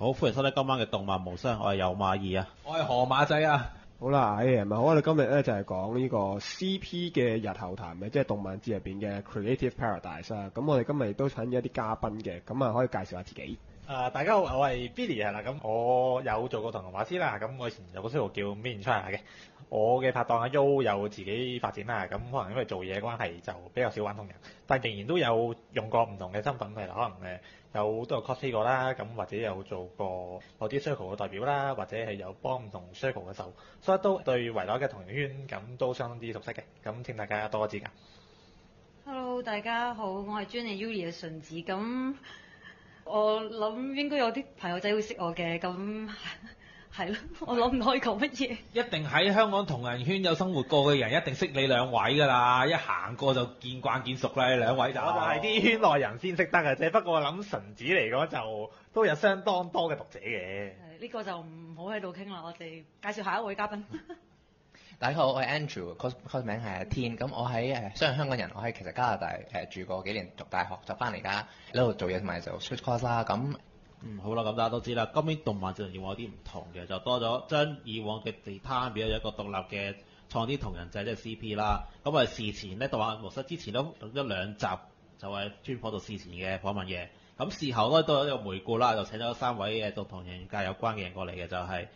好，歡迎收睇今晚嘅動漫無雙，我係有馬二啊，我係河馬仔啊。好啦，哎呀，咪好，我哋今日咧就係講呢個 CP 嘅日後談嘅，即係動漫節入邊嘅 Creative Paradise 啊。咁我哋今日亦都請咗一啲嘉賓嘅，咁啊可以介紹下自己。啊、大家好，我係 Billy 係啦，咁我有做過同人畫師啦，咁我以前有個書號叫 Main China 嘅，我嘅拍檔阿 U 有自己發展啦，咁可能因為做嘢關係就比較少玩同人，但仍然都有用過唔同嘅身份，譬如，可能誒有都有 cosplay 過啦，咁或者有做過某啲 circle 嘅代表啦，或者係有幫唔同 circle 嘅手，所以都對圍內嘅同人圈咁都相當之熟悉嘅，咁請大家多指教。Hello，大家好，我係 Jenny Yuli 嘅順子，咁我諗應該有啲朋友仔會識我嘅，咁係咯，我諗唔可以講乜嘢。一定喺香港同人圈有生活過嘅人，一定識你兩位㗎啦。一行過就見慣見熟啦，你兩位就。我就係啲圈內人先識得嘅啫，不過我諗純子嚟講就都有相當多嘅讀者嘅。係呢個就唔好喺度傾啦，我哋介紹下一位嘉賓。大家好，我係 Andrew，cos cos 名係阿天。咁我喺誒，雖然香港人，我喺其實加拿大誒住過幾年，讀大學就翻嚟而家呢度做嘢同埋就 switch course 啦。咁嗯，好啦，咁大家都知啦，今年動漫節同以往有啲唔同嘅，就多咗將以往嘅地攤變咗一個獨立嘅創啲同人仔，即係 CP 啦。咁啊，事前咧，動漫模式之前都錄咗兩集，就係專訪到事前嘅訪問嘅。咁事後咧都有一個回顧啦，就請咗三位誒同同人界有關嘅人過嚟嘅，就係、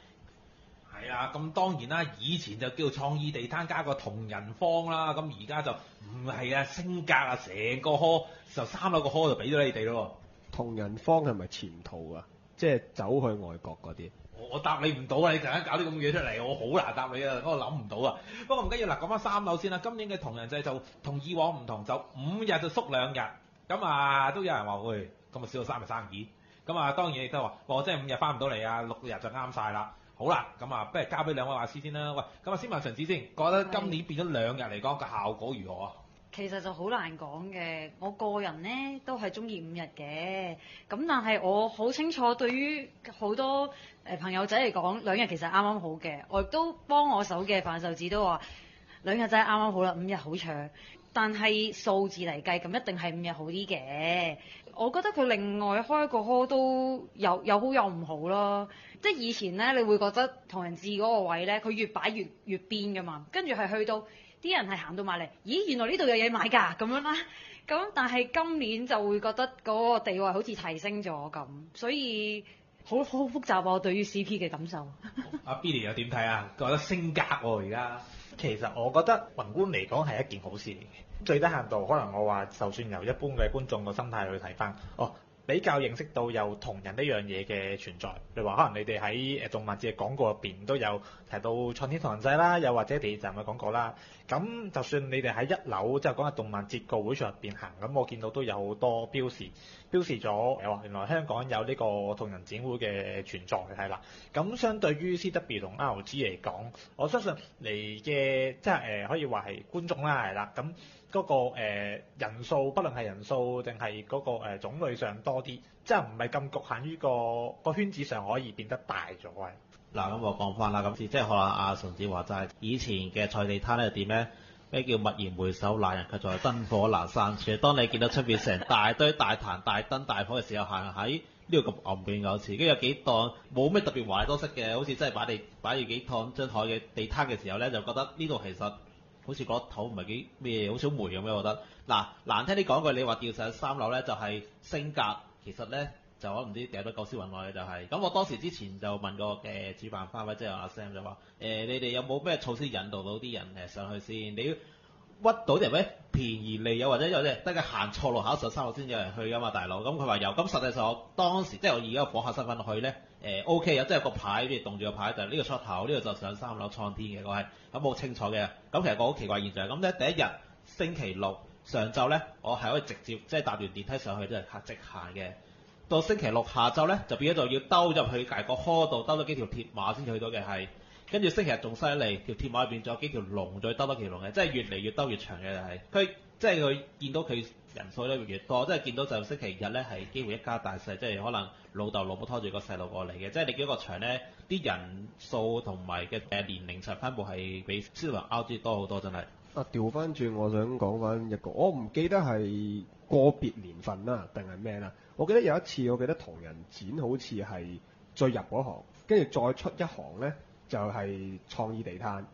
係啊，咁當然啦，以前就叫創意地攤加個同人坊啦，咁而家就唔係啊，升格啊，成個科就三樓個科就俾咗你哋咯。同人坊係咪潛逃啊？即係走去外國嗰啲。我我答你唔到啊！你突然間搞啲咁嘅嘢出嚟，我好難答你啊！我諗唔到啊。不過唔緊要嗱，講翻三樓先啦。今年嘅同人制就同以往唔同，就五日就縮兩日。咁啊，都有人話喂，咁啊少咗三日生意。咁啊，當然亦都話，我真係五日翻唔到嚟啊，六日就啱晒啦。好啦，咁啊，不如交俾兩位畫師先啦。喂，咁啊，先問陳子先，覺得今年變咗兩日嚟講個效果如何啊？其實就好難講嘅，我個人呢都係中意五日嘅，咁但係我好清楚對於好多誒朋友仔嚟講，兩日其實啱啱好嘅。我亦都幫我手嘅範壽子都話兩日真係啱啱好啦，五日好長。但係數字嚟計，咁一定係五日好啲嘅。我覺得佢另外開個科都有有好有唔好咯。即係以前呢，你會覺得同人誌嗰個位呢，佢越擺越越邊噶嘛，跟住係去到。啲人係行到埋嚟，咦？原來呢度有嘢買㗎咁樣啦。咁但係今年就會覺得嗰個地位好似提升咗咁，所以好好複雜啊！我對於 CP 嘅感受。阿 Billy 又點睇啊？覺得升格喎而家。其實我覺得宏觀嚟講係一件好事嚟嘅，最低限度可能我話就算由一般嘅觀眾個心態去睇翻，哦。比較認識到有同人呢樣嘢嘅存在，例如話可能你哋喺誒動漫節嘅廣告入邊都有提到創天同人制啦，又或者第二站嘅廣告啦。咁就算你哋喺一樓即係講下動漫節個會場入邊行，咁我見到都有好多標示，標示咗話原來香港有呢個同人展會嘅存在係啦。咁相對於 CW 同 RG 嚟講，我相信嚟嘅即係誒、可以話係觀眾啦係啦咁。嗰、那個、呃、人數，不論係人數定係嗰個誒、呃、種類上多啲，即係唔係咁局限於個個圈子上可以變得大咗嘅。嗱，咁我講翻啦，咁即係學下阿順子話齋，以前嘅菜地攤咧點咧？咩叫驀然回首，那人卻在燈火闌珊處。當你見到出邊成大堆大壇大燈大火嘅時候，行喺呢個咁暗邊有時，跟住有幾檔冇咩特別華麗多色嘅，好似真係擺地擺住幾檔張台嘅地攤嘅時候咧，就覺得呢度其實〜好似個頭唔係幾咩，好少霉咁樣，我覺得。嗱，難聽啲講句，你話吊上三樓咧，就係升格，其實咧就我唔知掉咗狗屎運來嘅就係、咁我當時之前就問過嘅主辦方位，即係阿 Sam 就話：誒、你哋有冇咩措施引導到啲人誒上去先？你屈到啲人咩？便宜利誘，或者有啲得佢行錯路考上三樓先有人去噶嘛，大佬。咁佢話有。咁實際上我當時即係我而家火客身份去咧，誒 O K 啊，即係個牌，跟住棟住個牌就係呢個出口，呢個就上三樓創天嘅，我係咁好清楚嘅。咁其實個好奇怪現象，咁咧第一日星期六上晝咧，我係可以直接即係搭完電梯上去都係直行嘅。到星期六下晝咧，就變咗就要兜入去大個窩度兜咗幾條鐵馬先去到嘅係。跟住星期日仲犀利，條鐵馬入邊仲有幾條龍，再兜多條龍嘅，即係越嚟越兜越長嘅就係。佢即係佢見到佢人數咧越嚟越多，即係見到就星期日咧係幾乎一家大細，即係可能老豆老母拖住個細路過嚟嘅。即係你見個場咧，啲人數同埋嘅誒年齡層分布係比超人 out 多好多，真係。啊，調翻轉，我想講翻一個，我唔記得係個別年份啦，定係咩啦？我記得有一次，我記得同人展好似係最入嗰行，跟住再出一行呢，就係、創意地攤。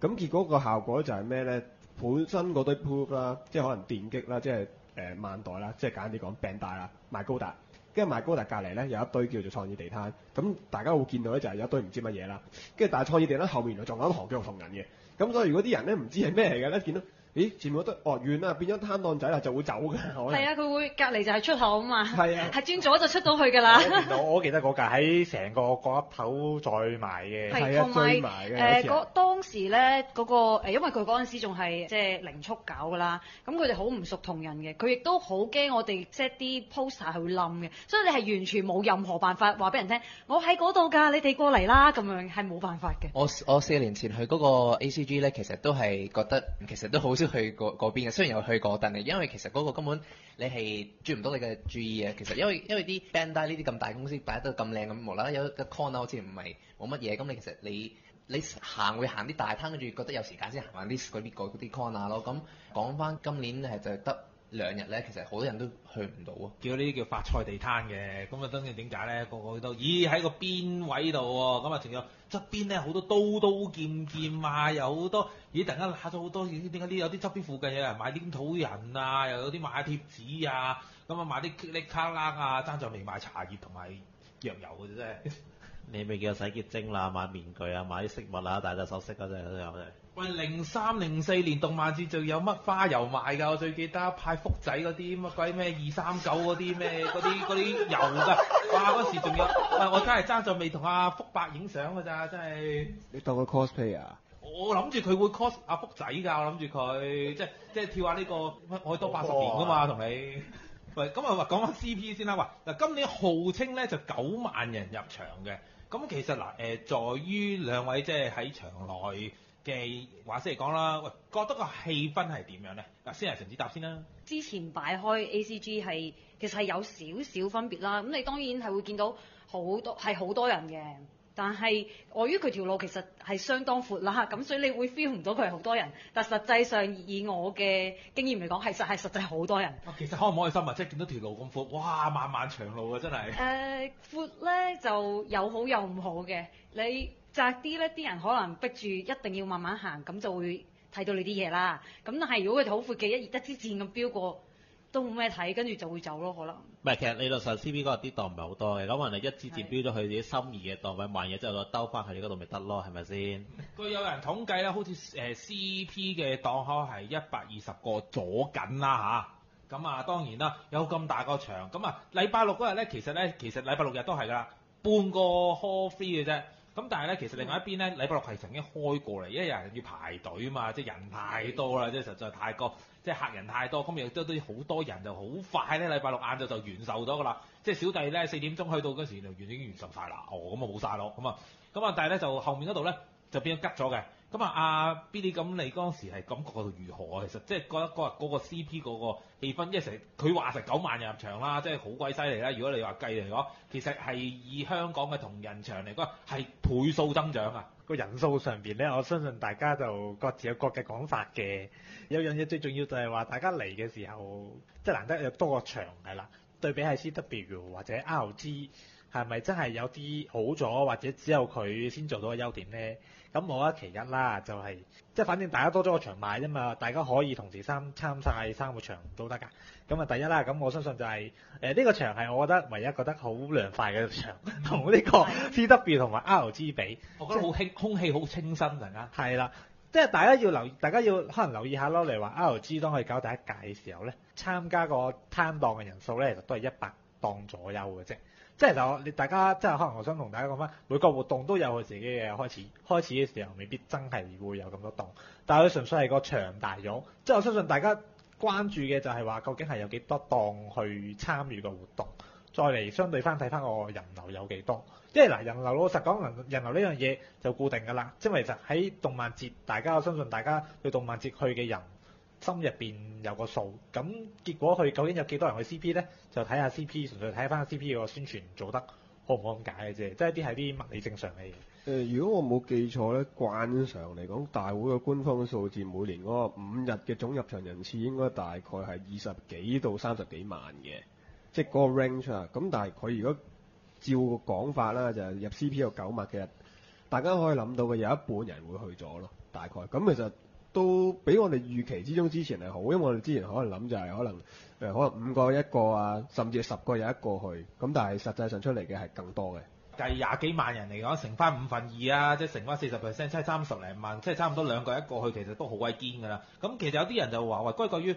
咁結果個效果就係咩呢？本身嗰堆 proof 啦，即係可能電擊啦，即係誒萬代啦，即係簡單啲講餅帶啦，賣高達。跟住賣高達隔離呢，有一堆叫做創意地攤，咁大家會見到呢，就係有一堆唔知乜嘢啦。跟住但係創意地攤後面原來仲有一行叫做同人嘅。咁所以如果啲人咧唔知係咩嚟嘅咧，見到咦前面嗰堆哦遠啦，變咗攤檔仔啦，就會走嘅。可能係啊，佢會隔離就係出口啊嘛，係啊係轉左就出到去㗎啦。我 我記得嗰架喺成個嗰一頭再賣嘅，係啊係同埋嘅有誒時嗰當時咧嗰個誒，因為佢嗰陣時仲係即係零速搞㗎啦，咁佢哋好唔熟同人嘅，佢亦都好驚我哋 set 啲 poster 係會冧嘅，所以你係完全冇任何辦法話俾人聽，我喺嗰度㗎，你哋過嚟啦，咁樣係冇辦法嘅。我我四年前去嗰個 ACG 咧，其實都係覺得其實都好都去過嗰邊嘅。雖然有去過，但係因為其實嗰個根本你係轉唔到你嘅注意啊。其實因為因為啲 Bandai 呢啲咁大公司擺得咁靚咁，無啦啦有個 corner 好似唔係冇乜嘢，咁你其實你你行會行啲大攤，跟住覺得有時間先行翻啲嗰啲嗰啲 corner 咯。咁講翻今年係就得兩日咧，其實好多人都去唔到啊。叫呢啲叫發菜地攤嘅，咁啊當然點解咧？個個都咦喺個邊位度喎，咁啊仲有側邊咧好多刀刀劍劍啊，有好多咦突然間揦咗好多，咦點解呢有啲側邊附近有人買黏土人啊，又有啲買貼紙啊，咁啊買啲哩卡啦啊，爭在未買茶葉同埋藥油嘅啫。你咪叫洗潔精啦，買面具啊，買啲飾物啊，戴隻首飾嗰隻都有真係。喂，零三零四年動漫節就有乜花油賣㗎？我最記得派福仔嗰啲乜鬼咩二三九嗰啲咩嗰啲嗰啲油㗎。哇！嗰時仲有，喂，我真係爭在未同阿福伯影相㗎咋，真係。你當佢 cosplay 啊？我諗住佢會 cos 阿福仔㗎，我諗住佢即係即係跳下呢、個乜愛多八十年㗎嘛，同你。喂，咁啊話講翻 CP 先啦，喂嗱今年號稱咧就九萬人入場嘅，咁其實嗱誒、呃在於兩位即係喺場內嘅話先嚟講啦，喂，覺得個氣氛係點樣咧？嗱，先係陳子答先啦。之前擺開 ACG 係其實係有少少分別啦，咁你當然係會見到好多係好多人嘅，但係礙於佢條路其實係相當闊啦，咁所以你會 feel 唔到佢係好多人，但實際上以我嘅經驗嚟講，係實係實際好多人。啊，其實開唔開心啊？即係見到條路咁闊，哇，漫漫長路啊，真係。誒、闊咧就有好有唔好嘅，你窄啲咧，啲人可能逼住一定要慢慢行，咁就會睇到你啲嘢啦。咁但係如果佢哋好闊嘅一一支箭咁飆過，都冇咩睇，跟住就會走咯，可能。唔係，其實理論上 C P 嗰個啲檔唔係好多嘅，咁可能一支箭標咗佢自己心儀嘅檔位買嘢之後，再兜翻去你嗰度咪得咯，係咪先？據有人統計咧，好似誒 CP 嘅檔口係一百二十個左緊啦吓，咁啊當然啦，有咁大個場，咁啊禮拜六嗰日咧，其實咧其實禮拜六日都係㗎啦，半個 hall free 嘅啫。咁但係咧，其實另外一邊咧，禮拜六係曾經開過嚟，因為有人要排隊啊嘛，即係人太多啦，即係實在太過，即係客人太多，咁亦都都好多人就好快咧，禮拜六晏晝就完售咗㗎啦。即係小弟咧四點鐘去到嗰時就完已經完售晒啦，哦咁啊冇晒咯，咁啊咁啊，但係咧就後面嗰度咧就變咗吉咗嘅。咁啊，阿 Billy 咁你嗰陣時係感覺到如何啊？其實即係覺得嗰日嗰個 CP 嗰個氣氛，因為成佢話成九萬人入場啦，即係好鬼犀利啦。如果你話計嚟講，其實係以香港嘅同人場嚟講係倍數增長啊！個人數上邊咧，我相信大家就各自有各嘅講法嘅。有樣嘢最重要就係話，大家嚟嘅時候，即係難得有多個場係啦。對比係 CW 或者 RG，係咪真係有啲好咗，或者只有佢先做到嘅優點呢？咁我覺得其一啦，就係、即係反正大家多咗個場買啫嘛，大家可以同時參參晒三個場都得㗎。咁啊，第一啦，咁我相信就係誒呢個場係我覺得唯一覺得好涼快嘅場，同呢個 CW 同埋 RG 比。我覺得好輕，空氣好清新突然間。係啦，即係大家要留意，大家要可能留意下咯。例如話 LG 當佢搞第一屆嘅時候咧，參加個攤檔嘅人數咧，其實都係一百檔左右嘅啫。即係就你大家即係可能我想同大家講翻，每個活動都有佢自己嘅開始。開始嘅時候未必真係會有咁多檔，但係佢純粹係個場大咗。即係我相信大家關注嘅就係話，究竟係有幾多檔去參與個活動，再嚟相對翻睇翻個人流有幾多。即係嗱，人流老實講，人人流呢樣嘢就固定㗎啦。即係其實喺動漫節，大家我相信大家去動漫節去嘅人心入邊有個數。咁結果佢究竟有幾多人去 CP 呢？就睇下 CP，純粹睇翻 CP 個宣傳做得好唔好咁解嘅啫，即係啲係啲物理正常嘅嘢。誒、如果我冇記錯咧，慣常嚟講，大會嘅官方數字每年嗰個五日嘅總入場人次應該大概係二十幾到三十幾萬嘅，即係嗰個 range 啊。咁但係佢如果照講法啦，就入 CP 有九萬，其實大家可以諗到嘅有一半人會去咗咯，大概。咁其實都比我哋預期之中之前係好，因為我哋之前可能諗就係可能誒、可能五個一個啊，甚至十個有一個去，咁但係實際上出嚟嘅係更多嘅。計廿幾萬人嚟講，乘翻五分二啊，即係乘翻四十 percent，即係三十零萬，即係差唔多兩個一個去，其實都好鬼堅㗎啦。咁其實有啲人就話喂，歸咎於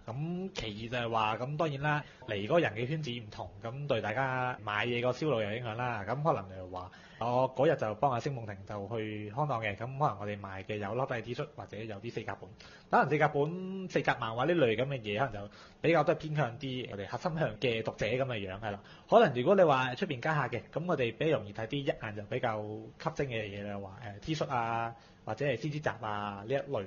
咁其二就係話，咁當然啦，嚟嗰人嘅圈子唔同，咁對大家買嘢個銷路有影響啦。咁可能就話，我嗰日就幫阿星夢婷就去康檔嘅，咁可能我哋賣嘅有 Love T 恤或者有啲四格本，可能四格本、四格漫畫呢類咁嘅嘢，可能就比較都係偏向啲我哋核心向嘅讀者咁嘅樣係啦。可能如果你話出邊街客嘅，咁我哋比較容易睇啲一眼就比較吸睛嘅嘢啦，話誒 T 恤啊。或者係獅子集啊呢一類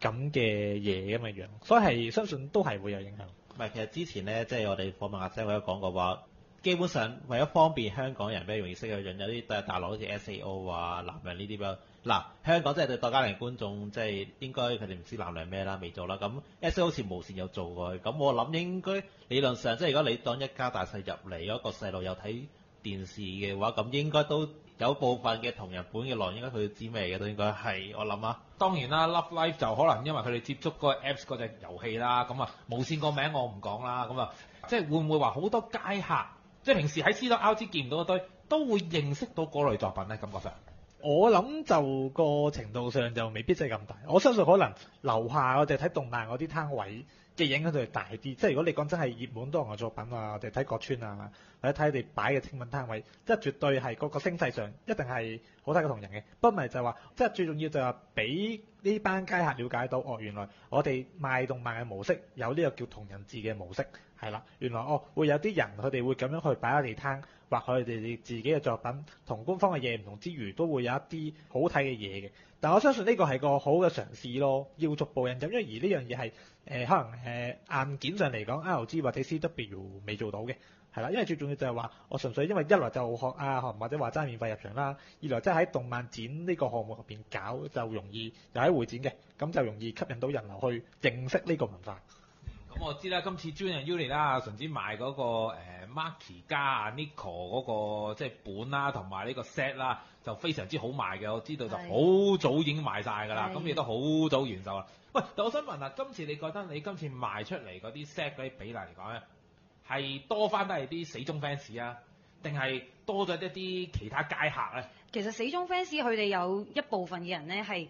咁嘅嘢咁嘅樣，所以係相信都係會有影響。唔係，其實之前咧，即係我哋訪問阿 Sam 都有講過話，基本上為咗方便香港人比較容易識嘅人，有啲大大陸好似 SAO 啊、南洋呢啲比。嗱，香港即係對大家嚟觀眾，即係應該佢哋唔知南洋咩啦，未做啦。咁 SAO 好似無線有做過，咁我諗應該理論上，即係如果你當一家大細入嚟，有一個細路有睇電視嘅話，咁應該都有部分嘅同日本嘅內容應該佢知咩嘅，都應該係我諗啊。當然啦，Love Life 就可能因為佢哋接觸嗰個 Apps 嗰隻遊戲啦，咁啊無線個名我唔講啦，咁啊即係會唔會話好多街客，即係平時喺 C 多 Out 見唔到一堆，都會認識到嗰類作品咧？感覺上，我諗就個程度上就未必真係咁大，我相信可能樓下我哋睇動漫嗰啲攤位嘅影響度係大啲。即係如果你講真係熱門多人嘅作品啊，我哋睇國村啊，或者睇你哋擺嘅清文攤位，即係絕對係嗰個聲勢上一定係好睇過同人嘅。不過咪就係話，即係最重要就係話俾呢班街客了解到，哦原來我哋賣動漫嘅模式有呢個叫同人誌嘅模式，係啦，原來哦會有啲人佢哋會咁樣去擺下地攤。或佢哋自己嘅作品同官方嘅嘢唔同之餘，都會有一啲好睇嘅嘢嘅。但我相信呢個係個好嘅嘗試咯，要逐步引入，因為而呢樣嘢係誒可能誒、呃硬件上嚟講，LG 或者 CW 未做到嘅，係啦。因為最重要就係話，我純粹因為一來就學啊學或者話齋免費入場啦，二來即係喺動漫展呢個項目入邊搞就容易又喺會展嘅，咁就容易吸引到人流去認識呢個文化。咁我知啦，今次 Junior Uni 啦，純子賣嗰、個、呃、Marky 加啊 Nico 嗰、個即係本啦，同埋呢個 set 啦，就非常之好賣嘅。我知道就好早已經賣晒㗎啦，係咁亦都好早完售啦。喂，但我想問啊，今次你覺得你今次賣出嚟嗰啲 set 嗰啲比例嚟講咧，係多翻都係啲死忠 fans 啊，定係多咗一啲其他街客咧？其實死忠 fans 佢哋有一部分嘅人咧係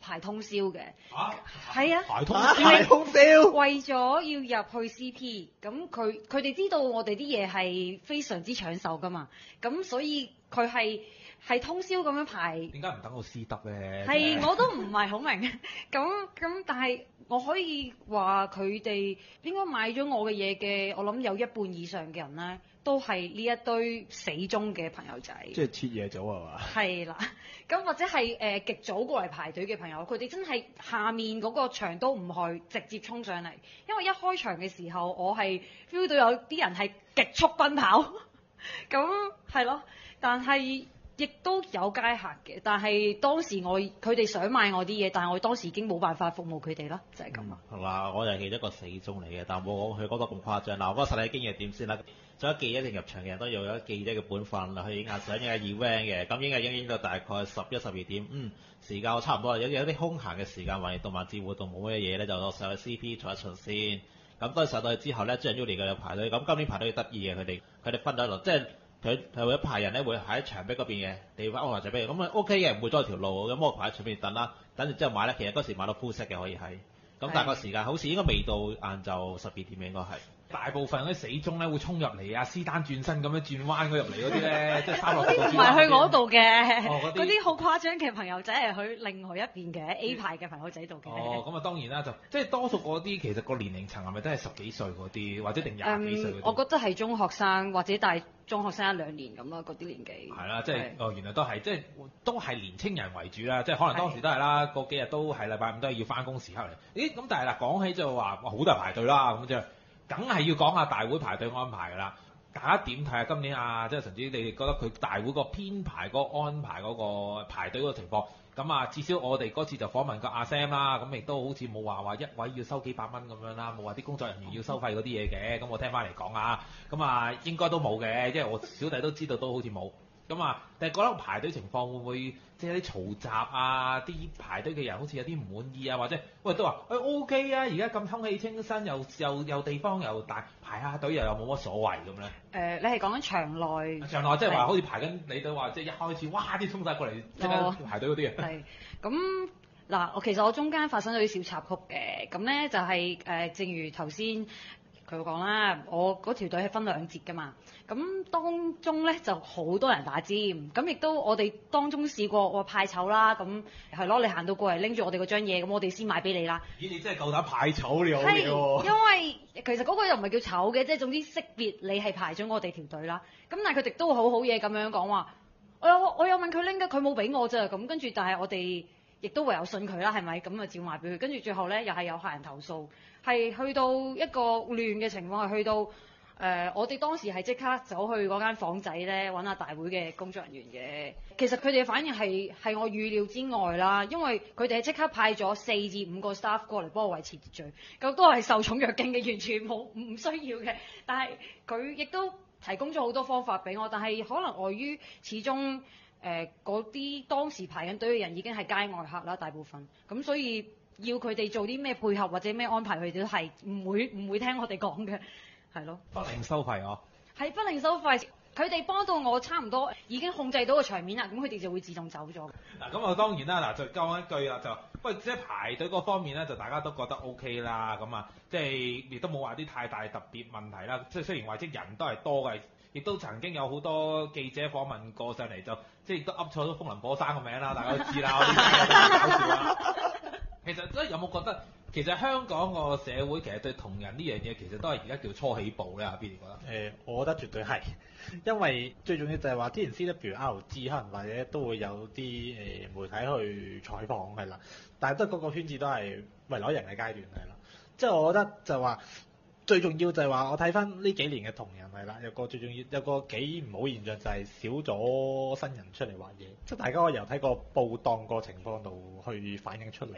排通宵嘅，嚇係啊，排通宵，排通宵。為咗要入去 CP，咁佢佢哋知道我哋啲嘢係非常之搶手噶嘛，咁所以佢係係通宵咁樣排。點解唔等我私得咧？係，我都唔係好明。咁咁，但係我可以話佢哋應該買咗我嘅嘢嘅，我諗有一半以上嘅人咧，都係呢一堆死忠嘅朋友仔。即係切嘢早係嘛？係啦，咁或者係誒、呃、極早過嚟排隊嘅朋友，佢哋真係下面嗰個場都唔去，直接衝上嚟。因為一開場嘅時候，我係 feel 到有啲人係極速奔跑，咁係咯。但係亦都有街客嘅，但係當時我佢哋想買我啲嘢，但係我當時已經冇辦法服務佢哋啦，就係咁啊。係嘛？我就係一個死忠嚟嘅，但冇講佢嗰個咁誇張。嗱，我嗰個實體經驗點先啦？做咗記者定入場嘅人都要有記者嘅本分啦，去影下相、影下 event 嘅。咁影下影影到大概十一、十二點，嗯，時間我差唔多啦。有有啲空閒嘅時間，或者動漫節活動冇乜嘢咧，就落上去 CP 坐一巡先。咁當上到去之後咧，即係 Uni 嘅有排隊。咁今年排隊得意嘅，佢哋佢哋分咗一路，即係佢係會一排人咧會喺牆壁嗰邊嘅地方安排就俾咁啊 OK 嘅，唔會阻條路。咁我排喺出面等啦，等完之後買咧，其實嗰時買到 full set 嘅可以係。咁大概時間好似應該未到晏晝十二點嘅應該係。大部分嗰啲死忠咧會衝入嚟啊，斯丹轉身咁樣轉彎嗰入嚟嗰啲咧，即係三六十度唔係去我度嘅，哦嗰啲好誇張嘅朋友仔係去另外一邊嘅 A 牌嘅朋友仔度嘅。哦，咁啊當然啦，就即係多數嗰啲其實個年齡層係咪都係十幾歲嗰啲，或者定廿幾歲嗰嗯，啲？我覺得係中學生或者大中學生一兩年咁咯，嗰啲年紀。係啦，即係係哦，原來都係即係都係年青人為主啦，即係可能當時都係啦，嗰幾日都係禮拜五都係要翻工時刻嚟。咦，咁但係嗱，講起就話哇好多人排隊啦，咁即係梗係要講下大會排隊安排㗎啦。大家點睇下？今年啊，即係甚至你哋覺得佢大會個編排個安排嗰個排隊嗰個情況，咁啊，至少我哋嗰次就訪問過阿 Sam 啦，咁亦都好似冇話話一位要收幾百蚊咁樣啦，冇話啲工作人員要收費嗰啲嘢嘅，咁我聽翻嚟講啊，咁啊應該都冇嘅，因為我小弟都知道都好似冇。咁啊，但係覺得排隊情況會唔會即係有啲嘈雜啊？啲排隊嘅人好似有啲唔滿意啊，或者喂都話誒 O K 啊，而家咁空氣清新，又又又地方又大，排下隊又有冇乜所謂咁咧。誒、你係講緊場內場內即係話好似排緊你都話，即係一開始哇啲衝晒過嚟即哦刻排隊嗰啲啊。係咁嗱，我其實我中間發生咗啲小插曲嘅，咁咧就係、誒、正如頭先佢講啦，我嗰條隊係分兩節㗎嘛，咁當中咧就好多人打尖，咁亦都我哋當中試過我派籌啦，咁係咯，你行到過嚟拎住我哋嗰張嘢，咁我哋先買俾你啦。咦！你真係夠膽派籌你好係，嘢喎。因為其實嗰個又唔係叫醜嘅，即係總之識別你係排咗我哋條隊啦。咁但係佢哋都好好嘢咁樣講話，我有我有問佢拎嘅，佢冇俾我咋。咁跟住，但係我哋亦都唯有信佢啦，係咪？咁啊照賣俾佢。跟住最後咧，又係有客人投訴，係去到一個亂嘅情況，係去到。誒、我哋當時係即刻走去嗰間房仔咧，揾下大會嘅工作人員嘅。其實佢哋嘅反應係係我預料之外啦，因為佢哋係即刻派咗四至五個 staff 過嚟幫我維持秩序，咁都係受寵若驚嘅，完全冇唔需要嘅。但係佢亦都提供咗好多方法俾我，但係可能礙於始終誒嗰啲當時排緊隊嘅人已經係街外客啦，大部分咁，所以要佢哋做啲咩配合或者咩安排，佢哋都係唔會唔會聽我哋講嘅，係咯。不另收費哦。係不零收費，佢哋幫到我差唔多已經控制到個場面啦，咁佢哋就會自動走咗。嗱咁啊當然啦，嗱就講一句啦，就喂即係排隊嗰方面咧，就大家都覺得 O K 啦，咁啊即係亦都冇話啲太大特別問題啦。即係雖然話即人都係多嘅，亦都曾經有好多記者訪問過上嚟，就即係亦都噏錯咗風林火山個名啦，大家都知啦，我啲搞笑啦。其實即係有冇覺得，其實香港個社會其實對同人呢樣嘢，其實都係而家叫初起步咧？阿 B 你覺得？誒、我覺得絕對係，因為最重要就係話之前 CWRG 可能或者都會有啲誒、媒體去採訪係啦，但係都係嗰個圈子都係為攞人嘅階段係啦，即係我覺得就話最重要就係話我睇翻呢幾年嘅同人係啦，有個最重要有個幾唔好現象就係少咗新人出嚟畫嘢，即係大家可以由睇個報檔個情況度去反映出嚟。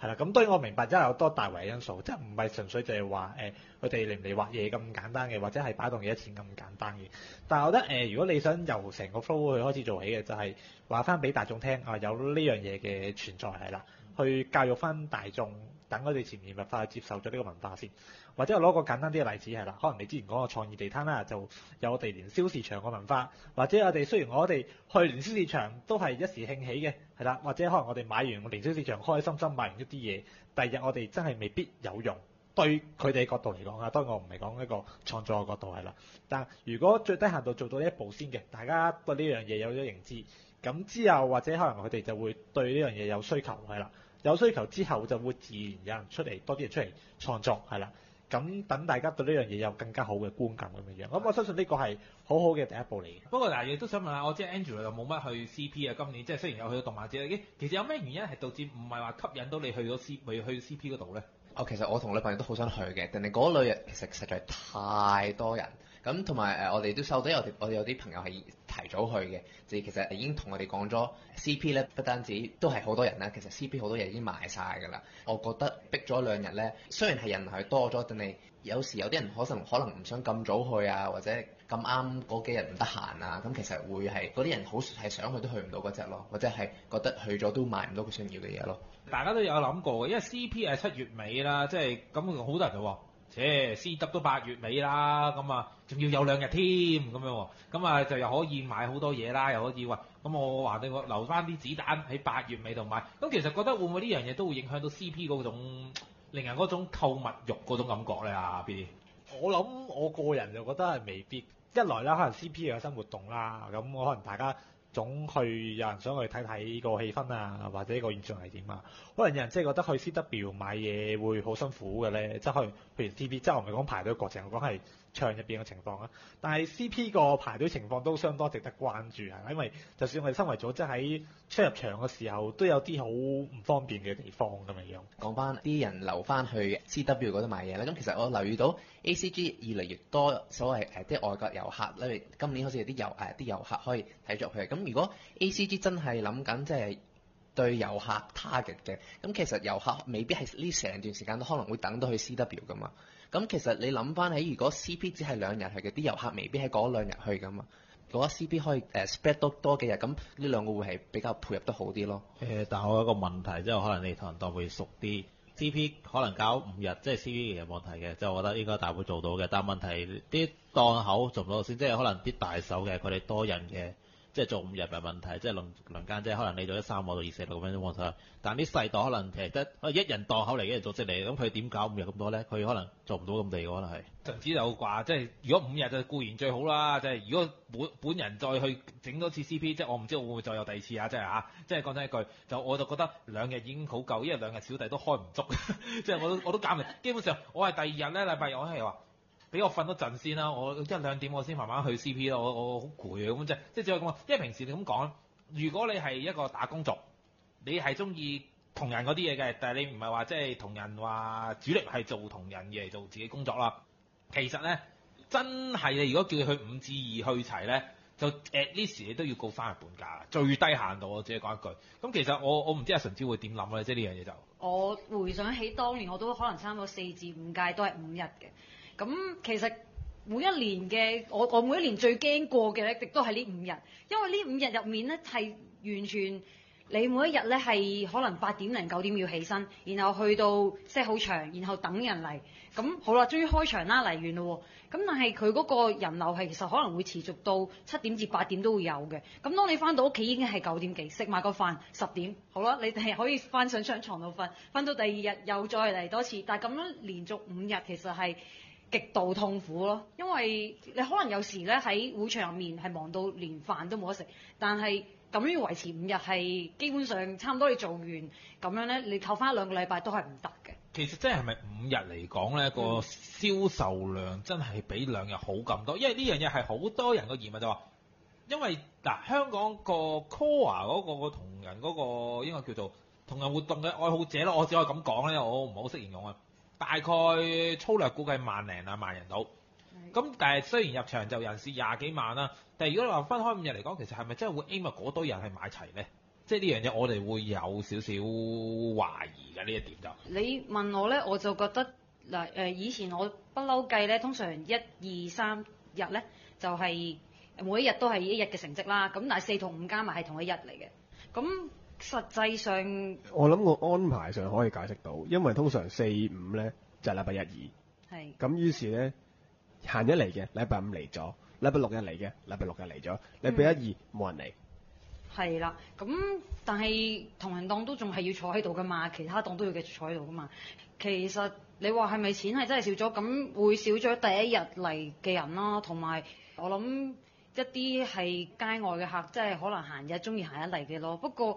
係啦，咁當然我明白真係有多大圍因素，即係唔係純粹就係話誒佢哋嚟唔嚟畫嘢咁簡單嘅，或者係擺檔幾多錢咁簡單嘅。但係我覺得誒、呃如果你想由成個 flow 去開始做起嘅，就係話翻俾大眾聽啊，有呢樣嘢嘅存在係啦，去教育翻大眾，等佢哋潛移默化去接受咗呢個文化先。或者我攞個簡單啲嘅例子係啦，可能你之前講個創意地攤啦，就有我哋年宵市場個文化，或者我哋雖然我哋去年宵市場都係一時興起嘅，係啦，或者可能我哋買完個年宵市場開開心心買完一啲嘢，第二日我哋真係未必有用。對佢哋角度嚟講啊，當然我唔係講一個創作嘅角度係啦，但如果最低限度做到呢一步先嘅，大家對呢樣嘢有咗認知，咁之後或者可能佢哋就會對呢樣嘢有需求係啦，有需求之後就會自然有人出嚟，多啲人出嚟創作係啦。咁等大家對呢樣嘢有更加好嘅觀感咁樣樣，咁我相信呢個係好好嘅第一步嚟嘅。不過嗱，亦都想問下，我知 Angela 又冇乜去 CP 啊，今年即係雖然有去到動漫節，咦其實有咩原因係導致唔係話吸引到你去咗 C 未去 CP 嗰度咧？哦，其實我同女朋友都好想去嘅，但係嗰類日其實實在太多人，咁同埋誒我哋都收到有啲我哋有啲朋友係提早去嘅，就其實已經同我哋講咗 CP 咧，不單止都係好多人啦，其實 CP 好多嘢已經賣晒㗎啦。我覺得逼咗兩日咧，雖然係人係多咗，但係有時有啲人可能可能唔想咁早去啊，或者咁啱嗰幾日唔得閒啊，咁其實會係嗰啲人好係想去都去唔到嗰只咯，或者係覺得去咗都買唔到佢想要嘅嘢咯。大家都有諗過嘅，因為 CP 係七月尾啦，即係咁好多人就話，切 C 得都八月尾啦，咁啊仲要有兩日添咁樣喎，咁啊就又可以買好多嘢啦，又可以話，咁我話你我留翻啲子彈喺八月尾度買，咁其實覺得會唔會呢樣嘢都會影響到 CP 嗰種令人嗰種購物慾嗰種感覺咧啊 B？我諗我個人就覺得係未必。一來啦，可能 CP 有新活動啦，咁可能大家總去有人想去睇睇個氣氛啊，或者個現場係點啊。可能有人即係覺得去 CW 買嘢會好辛苦嘅咧，即係去譬如 CP，即係我唔係講排隊過程，我講係場入邊嘅情況啦。但係 CP 個排隊情況都相當值得關注係，因為就算我哋身為組織喺出入場嘅時候，都有啲好唔方便嘅地方咁樣。講翻啲人留翻去 CW 嗰度買嘢咧，咁其實我留意到 ACG 越嚟越多所謂誒啲外國遊客，例如今年好似有啲遊誒啲遊客可以睇咗去。咁如果 ACG 真係諗緊即係對遊客 target 嘅，咁其實遊客未必係呢成段時間都可能會等到去 CW 噶嘛。咁其實你諗翻起，如果 CP 只係兩日去嘅，啲遊客未必喺嗰兩日去噶嘛。如果 CP 可以誒 spread 多多幾日，咁呢兩個會係比較配合得好啲咯。誒，但我有一個問題，即係可能你同人當會熟啲，CP 可能搞五日，即係 CP 嘅冇問題嘅，即係我覺得應該大會做到嘅。但問題啲檔口做唔到先，即係可能啲大手嘅佢哋多人嘅，即係做五日嘅問題，即係輪輪間，即係可能你做一三我到二四六咁樣冇錯。但係啲細檔可能其實得一人檔口嚟嘅人組織嚟，咁佢點搞五日咁多咧？佢可能做唔到咁地嘅可能係。甚至有話，即係如果五日就固然最好啦。即係如果本本人再去整多次 CP，即係我唔知會唔會再有第二次啊！即係嚇，即係講真一句，就我就覺得兩日已經好夠，因為兩日小弟都開唔足，即係我都我都減唔。基本上我係第二日咧，禮拜日我係話俾我瞓多陣先啦，我一兩點我先慢慢去 CP 咯。我我好攰啊，咁即係即係只可以咁講。因為平時你咁講，如果你係一個打工族，你係中意同人嗰啲嘢嘅，但係你唔係話即係同人話主力係做同人嘢做自己工作啦。其實咧，真係你如果叫佢去五至二去齊咧，就 at least 你都要告翻日本價，最低限度我只係講一句。咁其實我我唔知阿神子會點諗咧，即係呢樣嘢就。我回想起當年，我都可能差唔多四至五屆都係五日嘅。咁其實每一年嘅我我每一年最驚過嘅咧，亦都係呢五日，因為呢五日入面咧係完全你每一日咧係可能八點零九點要起身，然後去到即係好長，然後等人嚟。咁好啦，終於開場啦，嚟完咯喎。咁但係佢嗰個人流係其實可能會持續到七點至八點都會有嘅。咁當你翻到屋企已經係九點幾，食埋個飯十點，好啦，你哋可以翻上張床度瞓，瞓到第二日又再嚟多次。但係咁樣連續五日其實係極度痛苦咯，因為你可能有時咧喺會場入面係忙到連飯都冇得食，但係咁樣要維持五日係基本上差唔多你做完咁樣咧，你扣翻一兩個禮拜都係唔得嘅。其實真係係咪五日嚟講咧，個銷售量真係比兩日好咁多？因為呢樣嘢係好多人個疑問就話，因為嗱香港個 core 嗰個個同人嗰個應該叫做同人活動嘅愛好者咯，我只可以咁講咧，我唔係好識形容啊。大概粗略估計萬零啊萬人到，咁但係雖然入場就人士廿幾萬啦，但係如果你話分開五日嚟講，其實係咪真係會 aim 嗰堆人係買齊咧？即係呢樣嘢我哋會有少少懷疑嘅呢一點就。你問我咧，我就覺得嗱誒，以前我不嬲計咧，通常一二三日咧就係、每一日都係一日嘅成績啦。咁但係四同五加埋係同一日嚟嘅。咁實際上我諗個安排上可以解釋到，因為通常四五咧就係禮拜一二，係咁於是咧閒日嚟嘅禮拜五嚟咗，禮拜六日嚟嘅禮拜六日嚟咗，禮拜一二冇人嚟。係啦。咁但係同行檔都仲係要坐喺度噶嘛，其他檔都要繼續坐喺度噶嘛。其實你話係咪錢係真係少咗？咁會少咗第一日嚟嘅人啦，同埋我諗一啲係街外嘅客，即係可能閒日中意閒日嚟嘅咯。不過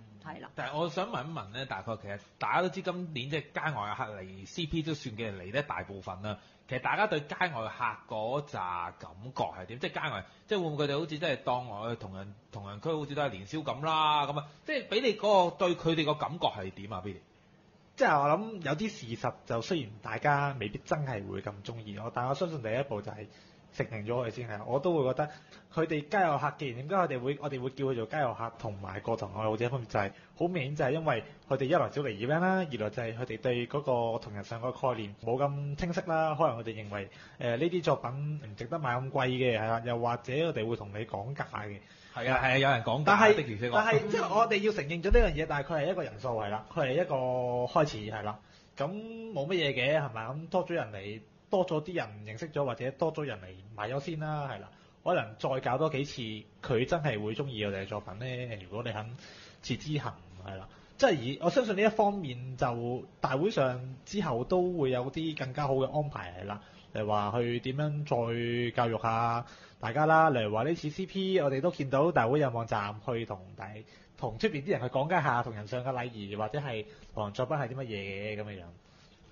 係啦。但係我想問一問咧，大概其實大家都知今年即係街外嘅客嚟 CP 都算嘅嚟得大部分啦。其實大家對街外客嗰扎感覺係點？即係街外，即係會唔會佢哋好似真係當我同人同人區好似都係年宵咁啦咁啊？即係俾你嗰個對佢哋個感覺係點啊？Billy？即係我諗有啲事實就雖然大家未必真係會咁中意我，但我相信第一步就係承認咗佢先係。我都會覺得佢哋街遊客既然點解我哋會我哋會叫佢做街遊客同埋個同愛好者分別就係、好明顯就係因為佢哋一來少嚟 event 啦，二來就係佢哋對嗰個同人上個概念冇咁清晰啦。可能佢哋認為誒呢啲作品唔值得買咁貴嘅係啦，又或者佢哋會同你講價嘅。係啊係啊，有人講但係的但係即係我哋要承認咗呢樣嘢，但係佢係一個人數係啦，佢係一個開始係啦。咁冇乜嘢嘅係咪？咁多咗人嚟，多咗啲人認識咗，或者多咗人嚟買咗先啦，係啦。可能再搞多幾次，佢真係會中意我哋嘅作品咧。如果你肯持之行，係啦，即係而我相信呢一方面就大會上之後都會有啲更加好嘅安排係啦。例如話去點樣再教育下大家啦。例如話呢次 CP，我哋都見到大會有網站去同大同出邊啲人去講解下同人上嘅禮儀，或者係同人作品係啲乜嘢咁嘅樣。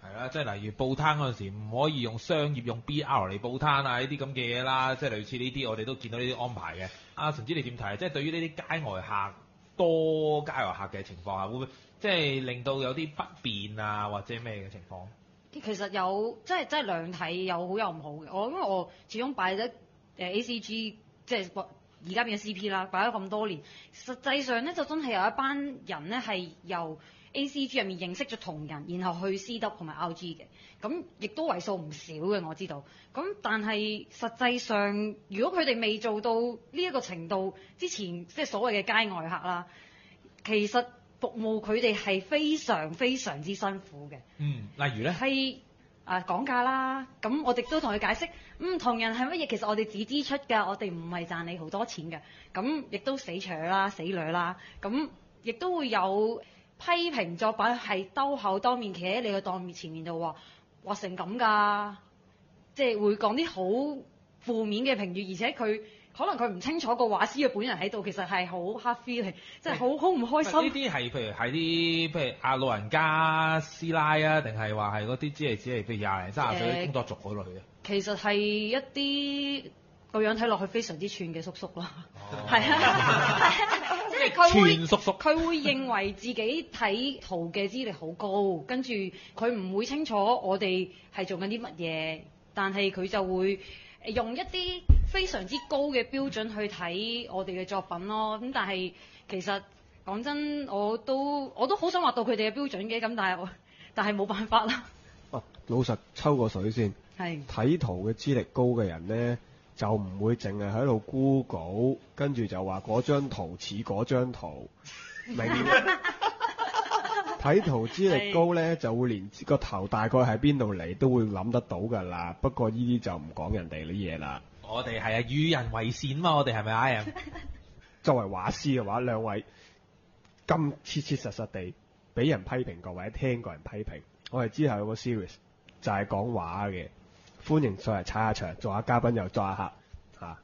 係啦，即係例如報攤嗰陣時，唔可以用商業用 BR 嚟報攤啊，呢啲咁嘅嘢啦，即係類似呢啲，我哋都見到呢啲安排嘅。阿陳知你點睇？即係對於呢啲街外客多街外客嘅情況下，會唔會即係令到有啲不便啊，或者咩嘅情況？其實有即係即係兩睇，有好有唔好嘅。我因為我始終擺咗誒 ACG，即係而家變咗 CP 啦，擺咗咁多年，實際上咧就真係有一班人咧係由 A.C.G 入面認識咗同人，然後去 C.W 同埋 R.G 嘅，咁亦都為數唔少嘅，我知道。咁但係實際上，如果佢哋未做到呢一個程度之前，即係所謂嘅街外客啦，其實服務佢哋係非常非常之辛苦嘅。嗯，例如咧，係啊講價啦，咁我哋都同佢解釋，嗯同人係乜嘢？其實我哋只支出㗎，我哋唔係賺你好多錢嘅。咁亦都死扯啦，死女啦，咁亦都會有。批評作品係兜口當面企喺你個檔面前面度話，畫成咁㗎，即係會講啲好負面嘅評語，而且佢可能佢唔清楚個畫師嘅本人喺度，其實係好 hard feeling，即係好好唔開心。呢啲係譬如係啲譬如阿老人家師奶啊，定係話係嗰啲只係只係譬如廿零三十歲工作族嗰類嘅？其實係一啲個樣睇落去非常之串嘅叔叔咯，係啊，即係佢會 串叔叔，佢會認為自己睇圖嘅資歷好高，跟住佢唔會清楚我哋係做緊啲乜嘢，但係佢就會用一啲非常之高嘅標準去睇我哋嘅作品咯。咁但係其實講真，我都 我都好想畫到佢哋嘅標準嘅，咁但係我但係冇辦法啦。啊，老實抽個水先，係睇圖嘅資歷高嘅人呢，就唔會淨係喺度 Google，跟住就話嗰張圖似嗰張圖，明嘅 睇圖資歷高呢，就會連個頭大概喺邊度嚟都會諗得到㗎啦。不過呢啲就唔講人哋啲嘢啦。我哋係啊與人為善嘛，我哋係咪啊？作為畫師嘅話，兩位咁切切實實地俾人批評過或者聽過人批評，我哋之後有個 series 就係講畫嘅，歡迎上嚟踩下場，做下嘉賓又做下客嚇。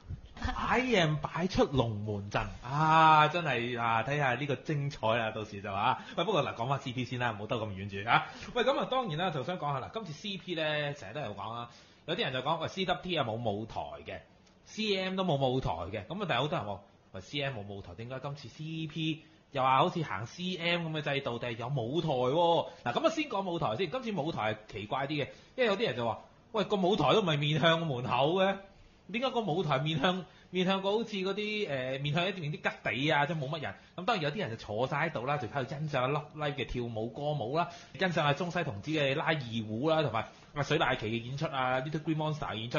Iam 擺出龍門陣啊！真係啊，睇下呢個精彩啊！到時就啊，喂，不過嗱，講翻 CP 先啦，唔好兜咁遠住啊。喂，咁啊，當然啦，就想講下啦，今次 CP 咧，成日都有講啦，有啲人就講喂 CWT 啊冇舞台嘅，CM 都冇舞台嘅，咁啊，但係好多人話喂 CM 冇舞台，點解今次 CP 又話好似行 CM 咁嘅制度，定係有舞台喎？嗱，咁啊先講舞台先，今次舞台係奇怪啲嘅，因為有啲人就話喂個舞台都唔係面向門口嘅。點解個舞台面向面向個好似嗰啲誒面向一啲啲吉地啊，即係冇乜人。咁當然有啲人就坐晒喺度啦，就喺度欣賞阿 Love Live 嘅跳舞歌舞啦，欣賞阿中西同志嘅拉二胡啦，同埋阿水大旗嘅演出啊，Little Green Monster 嘅演出。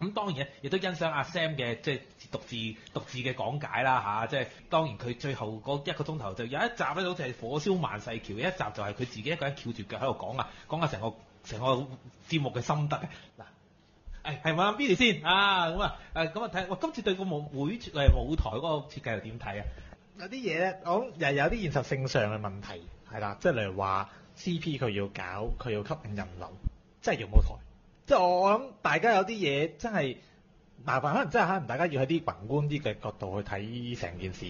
咁當然咧，亦都欣賞阿 Sam 嘅即係獨自獨自嘅講解啦吓，即係當然佢最後嗰一個鐘頭就有一集咧，好似係火燒萬世橋，一集就係佢自己一個人翹住腳喺度講啊，講下成個成個節目嘅心得嘅嗱。誒係問 Billy 先啊，咁啊誒咁啊睇，我今次對個舞會誒舞台嗰個設計又點睇啊？有啲嘢咧，我又有啲現實性上嘅問題，係啦，即係例如話 CP 佢要搞，佢要吸引人流，即係要舞台。即係我我諗大家有啲嘢真係麻煩，可能真係可能大家要喺啲宏觀啲嘅角度去睇成件事，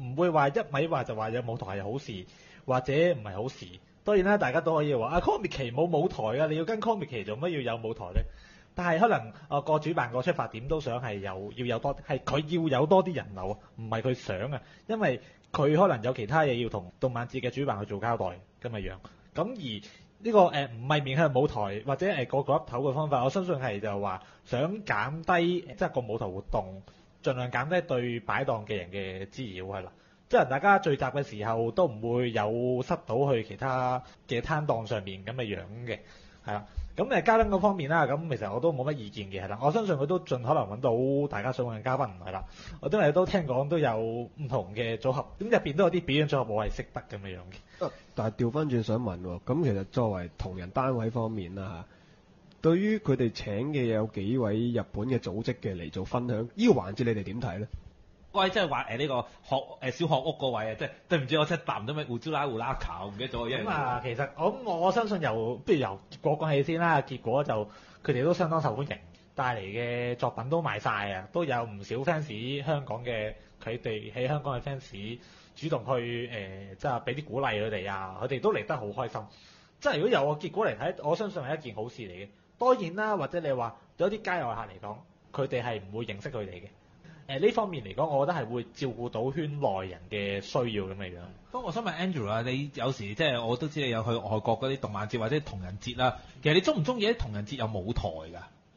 唔會話一味話就話有舞台係好事，或者唔係好事。當然啦，大家都可以話啊 Comic 冇舞台啊，你要跟 Comic 做乜要有舞台咧？但係可能啊個主辦個出發點都想係有要有多係佢要有多啲人流，唔係佢想啊，因為佢可能有其他嘢要同動漫節嘅主辦去做交代咁嘅樣。咁而呢個誒唔係面向舞台或者誒個個一頭嘅方法，我相信係就話想減低即係個舞台活動，盡量減低對擺檔嘅人嘅滋擾係啦。即係大家聚集嘅時候都唔會有塞到去其他嘅攤檔上面咁嘅樣嘅。係啦，咁誒嘉賓嗰方面啦，咁其實我都冇乜意見嘅，係啦，我相信佢都盡可能揾到大家想揾嘅嘉賓，係啦。我因為都聽講都有唔同嘅組合，咁入邊都有啲表演組合我係識得咁嘅樣嘅。但係調翻轉想問喎，咁其實作為同人單位方面啦嚇，對於佢哋請嘅有幾位日本嘅組織嘅嚟做分享，呢、個環節你哋點睇咧？喂，即係話誒呢個學誒小學屋嗰位啊，即係對唔住，我真係答唔到咩胡椒拉胡拉球，唔記得咗，咁啊，其實我我相信由不如由結果講起先啦。結果就佢哋都相當受歡迎，帶嚟嘅作品都賣晒啊，都有唔少 fans 香港嘅佢哋喺香港嘅 fans 主動去誒、即係俾啲鼓勵佢哋啊，佢哋都嚟得好開心。即係如果由個結果嚟睇，我相信係一件好事嚟嘅。當然啦，或者你話有啲街外客嚟講，佢哋係唔會認識佢哋嘅。誒、呢方面嚟講，我覺得係會照顧到圈內人嘅需要咁嘅樣。不過我想問 Andrew 啊，你有時即係我都知你有去外國嗰啲動漫節或者同人節啦，其實你中唔中意啲同人節有舞台㗎？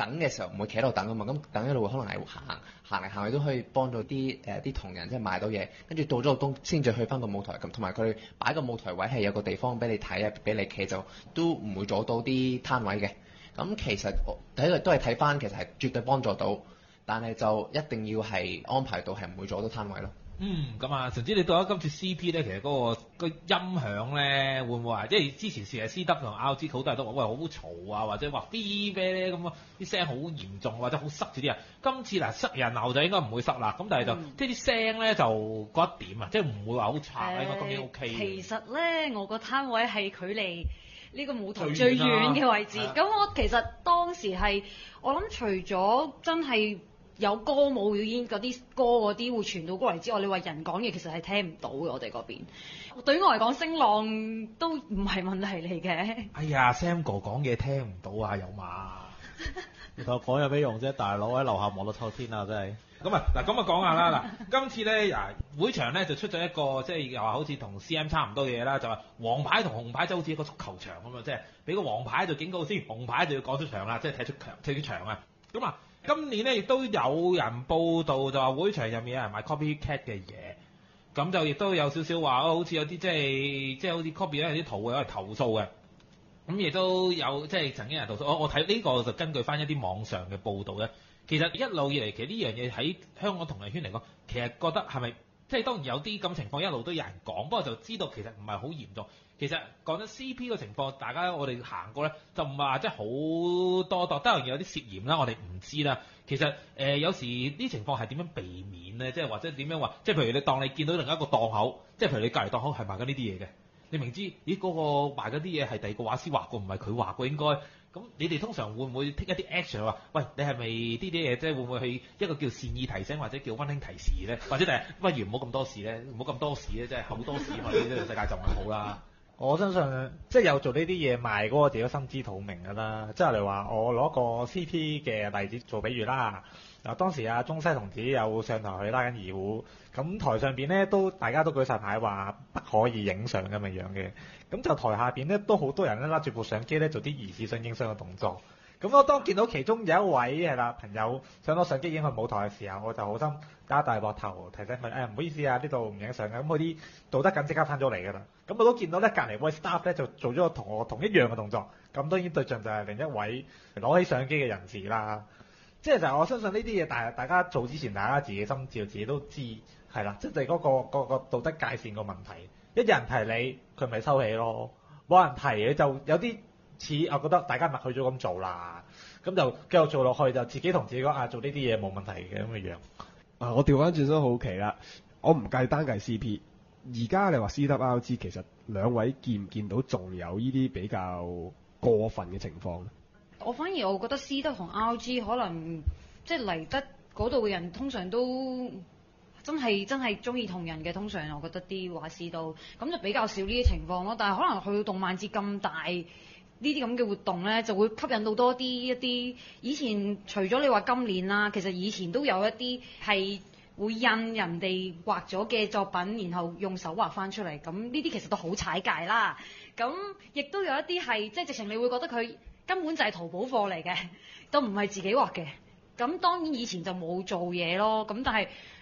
等嘅時候唔會企喺度等啊嘛，咁等一路可能係行行嚟行去都可以幫到啲誒啲同人即係買到嘢，跟住到咗個東先至去翻個舞台咁，同埋佢擺個舞台位係有個地方俾你睇啊，俾你企就都唔會阻到啲攤位嘅。咁其實我睇都係睇翻，其實係絕對幫助到，但係就一定要係安排到係唔會阻到攤位咯。嗯，咁啊，陳知你到咗今次 CP 咧，其實嗰、個個音響咧，會唔會話，即係之前成日 C W 同 R G 好多人都話喂好嘈啊，或者話 B 咩咧咁啊，啲聲好嚴重或者好塞住啲人。今次嗱塞人流就應該唔會塞啦，咁但係就、嗯即係啲聲咧就嗰一點啊，即係唔會話好差啦，應該今年 O K 其實咧，我個攤位係距離呢個舞台最最遠嘅位置。係啊咁我其實當時係我諗，除咗真係有歌舞表演嗰啲歌嗰啲會傳到過嚟之外，你話人講嘢其實係聽唔到嘅。我哋嗰邊對於我嚟講，聲浪都唔係問題嚟嘅。哎呀，Sam 哥講嘢聽唔到啊，有嘛？你同我講有咩用啫？大佬喺樓下望到秋天啊，真係。咁啊，嗱咁啊講下啦，嗱，今次咧啊會場咧就出咗一個即係又話好似同 C M 差唔多嘅嘢啦，就話黃牌同紅牌就好似一個足球場咁啊，即係俾個黃牌就警告先，紅牌就要趕出場啦，即係踢出場踢出場啊。咁啊，今年咧亦都有人報道就話會場入面有人買 copycat 嘅嘢，咁就亦都有少少話，好似有啲即係即係好似 copy 咗有啲圖有人投訴嘅。咁亦都有即係曾經有人投訴，我我睇呢個就根據翻一啲網上嘅報道咧。其實一路以嚟，其實呢樣嘢喺香港同人圈嚟講，其實覺得係咪即係當然有啲咁情況一路都有人講，不過就知道其實唔係好嚴重。其實講緊 CP 個情況，大家我哋行過咧，就唔係話即係好多度，當然有啲涉嫌啦，我哋唔知啦。其實誒、有時啲情況係點樣避免咧？即係或者點樣話？即係譬如你當你見到另一個檔口，即係譬如你隔離檔口係賣緊呢啲嘢嘅，你明知咦嗰、個賣緊啲嘢係第二個畫師畫過，唔係佢畫過應該。咁你哋通常會唔會 take 一啲 action 話，喂，你係咪呢啲嘢即係會唔會去一個叫善意提醒或者叫温馨提示咧？或者第不如唔好咁多事咧，唔好咁多事咧，即係好多事嘛，呢個世界就唔係好啦。我相信即係有做呢啲嘢賣嗰個自己心知肚明㗎啦。即係例如話，我攞個 CP 嘅例子做比喻啦。嗱，當時阿中西同子有上台去拉緊二胡，咁台上邊咧都大家都舉晒牌話不可以影相咁嘅樣嘅。咁就台下邊咧都好多人咧拉住部相機咧做啲疑似想影相嘅動作。咁我當見到其中有一位係啦朋友上咗相機影去舞台嘅時候，我就好心打一大膊頭提醒佢，誒、唔好意思啊，呢度唔影相嘅。咁嗰啲道德感即刻翻咗嚟㗎啦。咁我都見到咧隔離位 staff 咧就做咗個同我同一樣嘅動作。咁當然對象就係另一位攞起相機嘅人士啦。即係就我相信呢啲嘢，大大家做之前，大家自己心照，自己都知係啦。即係嗰個嗰個道德界線個問題，一有人提你，佢咪收起咯；冇人提嘅就有啲似，我覺得大家默去咗咁做啦。咁就繼續做落去，就自己同自己講啊，做呢啲嘢冇問題嘅咁嘅樣。啊，我調翻轉身好奇啦，我唔計單計 CP，而家你話 CWRG 其實兩位見唔見到仲有呢啲比較過分嘅情況咧？我反而我覺得 C 得同 RG 可能即係嚟得嗰度嘅人，通常都真係真係中意同人嘅。通常我覺得啲畫師都咁就比較少呢啲情況咯。但係可能去到動漫節咁大呢啲咁嘅活動呢，就會吸引到多啲一啲以前除咗你話今年啦，其實以前都有一啲係會印人哋畫咗嘅作品，然後用手畫翻出嚟。咁呢啲其實都好踩界啦。咁亦都有一啲係即係直情你會覺得佢根本就係淘寶貨嚟嘅，都唔係自己畫嘅。咁當然以前就冇做嘢咯。咁但係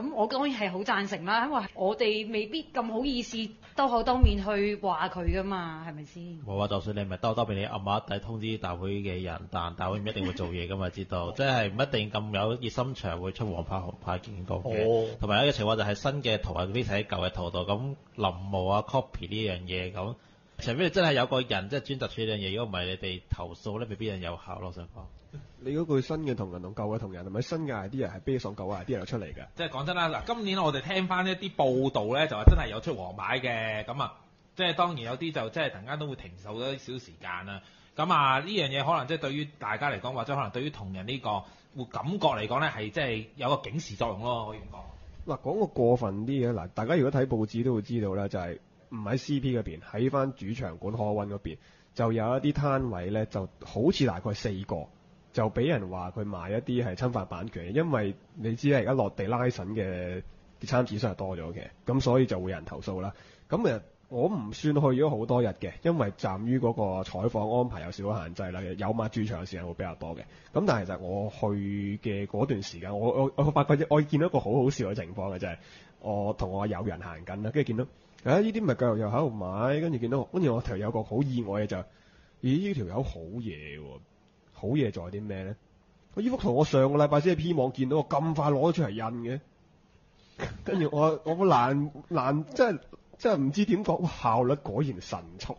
咁我當然係好贊成啦，因為我哋未必咁好意思兜口兜面去話佢噶嘛，係咪先？冇啊！就算你咪兜兜俾你暗下底通知大會嘅人，但大會唔一定會做嘢噶嘛，知道？即係唔一定咁有熱心腸會出黃牌紅牌警告嘅。哦同埋有一個情況就係新嘅圖係 base 喺舊嘅圖度，咁臨摹啊 copy 呢樣嘢咁，除非你真係有個人即係專責處理呢樣嘢，如果唔係你哋投訴咧，未必有有效咯。我想講。你嗰句新嘅同人同舊嘅同人係咪新嘅 idea 係 base on 舊嘅 idea 出嚟嘅？即係講真啦，嗱，今年我哋聽翻一啲報道咧，就話真係有出黃牌嘅，咁啊，即係當然有啲就即係突然間都會停售咗少時間啦。咁啊，呢樣嘢可能即係對於大家嚟講，或者可能對於同人呢、個會感覺嚟講咧，係即係有個警示作用咯，可以咁講。嗱，講個過分啲嘅嗱，大家如果睇報紙都會知道啦，就係唔喺 CP 嗰邊，喺翻主場館可温嗰邊，就有一啲攤位咧，就好似大概四個，就俾人話佢賣一啲係侵犯版權，因為你知啦，而家落地拉審嘅參展商係多咗嘅，咁所以就會有人投訴啦。咁其實我唔算去咗好多日嘅，因為站於嗰個採訪安排有少少限制啦，有馬駐場嘅時間會比較多嘅。咁但係其實我去嘅嗰段時間，我我我發覺我見到一個好好笑嘅情況嘅就係、我同我友人行緊啦，跟住見到啊呢啲咪繼續又喺度買，跟住見到跟住我條友個好意外嘅就咦呢條友好嘢喎，好嘢在啲咩咧？我呢幅圖我上個禮拜先喺 P 網見到，我咁快攞咗出嚟印嘅，跟住我我難難即係即係唔知點講，效率果然神速。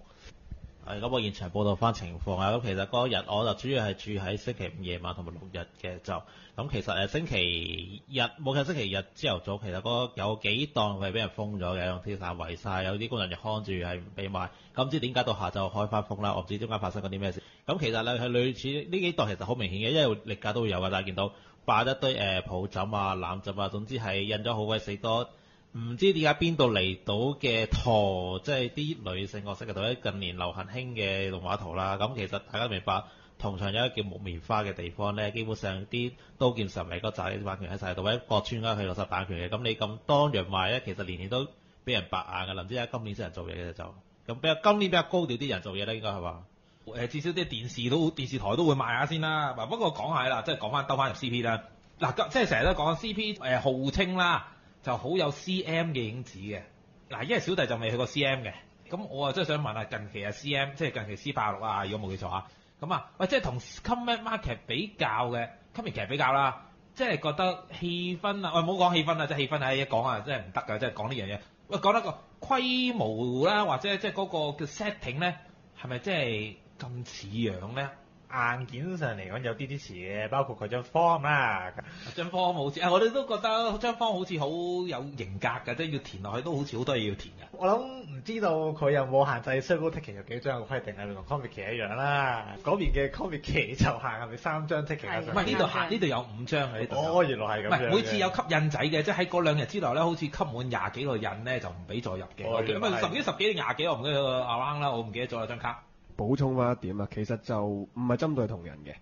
係咁，我現場報道翻情況啊！咁其實嗰日我就主要係住喺星期五夜晚同埋六日嘅就咁，其實誒星期日冇計星期日朝頭早，其實嗰有幾檔係俾人封咗嘅，用鐵傘圍晒，有啲工人就看住係唔俾賣。咁唔知點解到下晝開翻封啦？我唔知點解發生嗰啲咩事。咁其實咧係類似呢幾檔其實好明顯嘅，因為歷屆都會有嘅，大家見到擺一堆誒抱枕啊、攬枕啊，總之係印咗好鬼死多。唔知點解邊度嚟到嘅圖，即係啲女性角色嘅圖，喺近年流行興嘅動畫圖啦。咁其實大家明白，同場有一個叫木棉花嘅地方咧，基本上啲刀劍神域嗰扎啲版權喺晒度，或者各村家去攞晒版權嘅。咁你咁當陽賣咧，其實年年都俾人白眼嘅。唔知點解今年先人做嘢嘅就咁比較今年比較高調啲人做嘢咧，應該係話。誒至少啲電視都電視台都會賣下先啦。嗱，不過講下啦，即係講翻兜翻入 CP 啦。嗱，即係成日都講 CP 誒、號稱啦，就好有 CM 嘅影子嘅。嗱，因為小弟就未去過 CM 嘅，咁我啊真係想問下近期啊 CM，即係近期 C 八六啊，如果冇記錯啊，咁啊，喂，即係同 Comic Market 比較嘅 Comic 其實比較啦，即係覺得氣氛啊，喂，唔好講氣氛啊，即係氣氛係一講啊，真係唔得㗎，即係講呢樣嘢。喂，講得個規模啦，或者即係嗰個嘅 setting 咧，係咪即係咁似樣咧？硬件上嚟講有啲啲似嘅，包括佢張 form 啦。張 form 好似，啊我哋都覺得張 form 好似好有型格㗎，即係要填落去都好似好多嘢要填㗎。我諗唔知道佢有冇限制 circle ticket 有幾張嘅規定係咪同 comic 期一樣啦？嗰邊嘅 comic 期就限係咪三張 ticket 啊？唔係呢度限，呢度有五張嘅呢度。哦，原來係唔咁每次有吸印仔嘅，即係喺嗰兩日之內咧，好似吸滿廿幾個印咧，就唔俾再入嘅。哦咁啊十幾十幾定廿幾，我唔記得個 around 啦，我唔記得咗啦張卡。補充翻一點啊，其實就唔係針對同人嘅，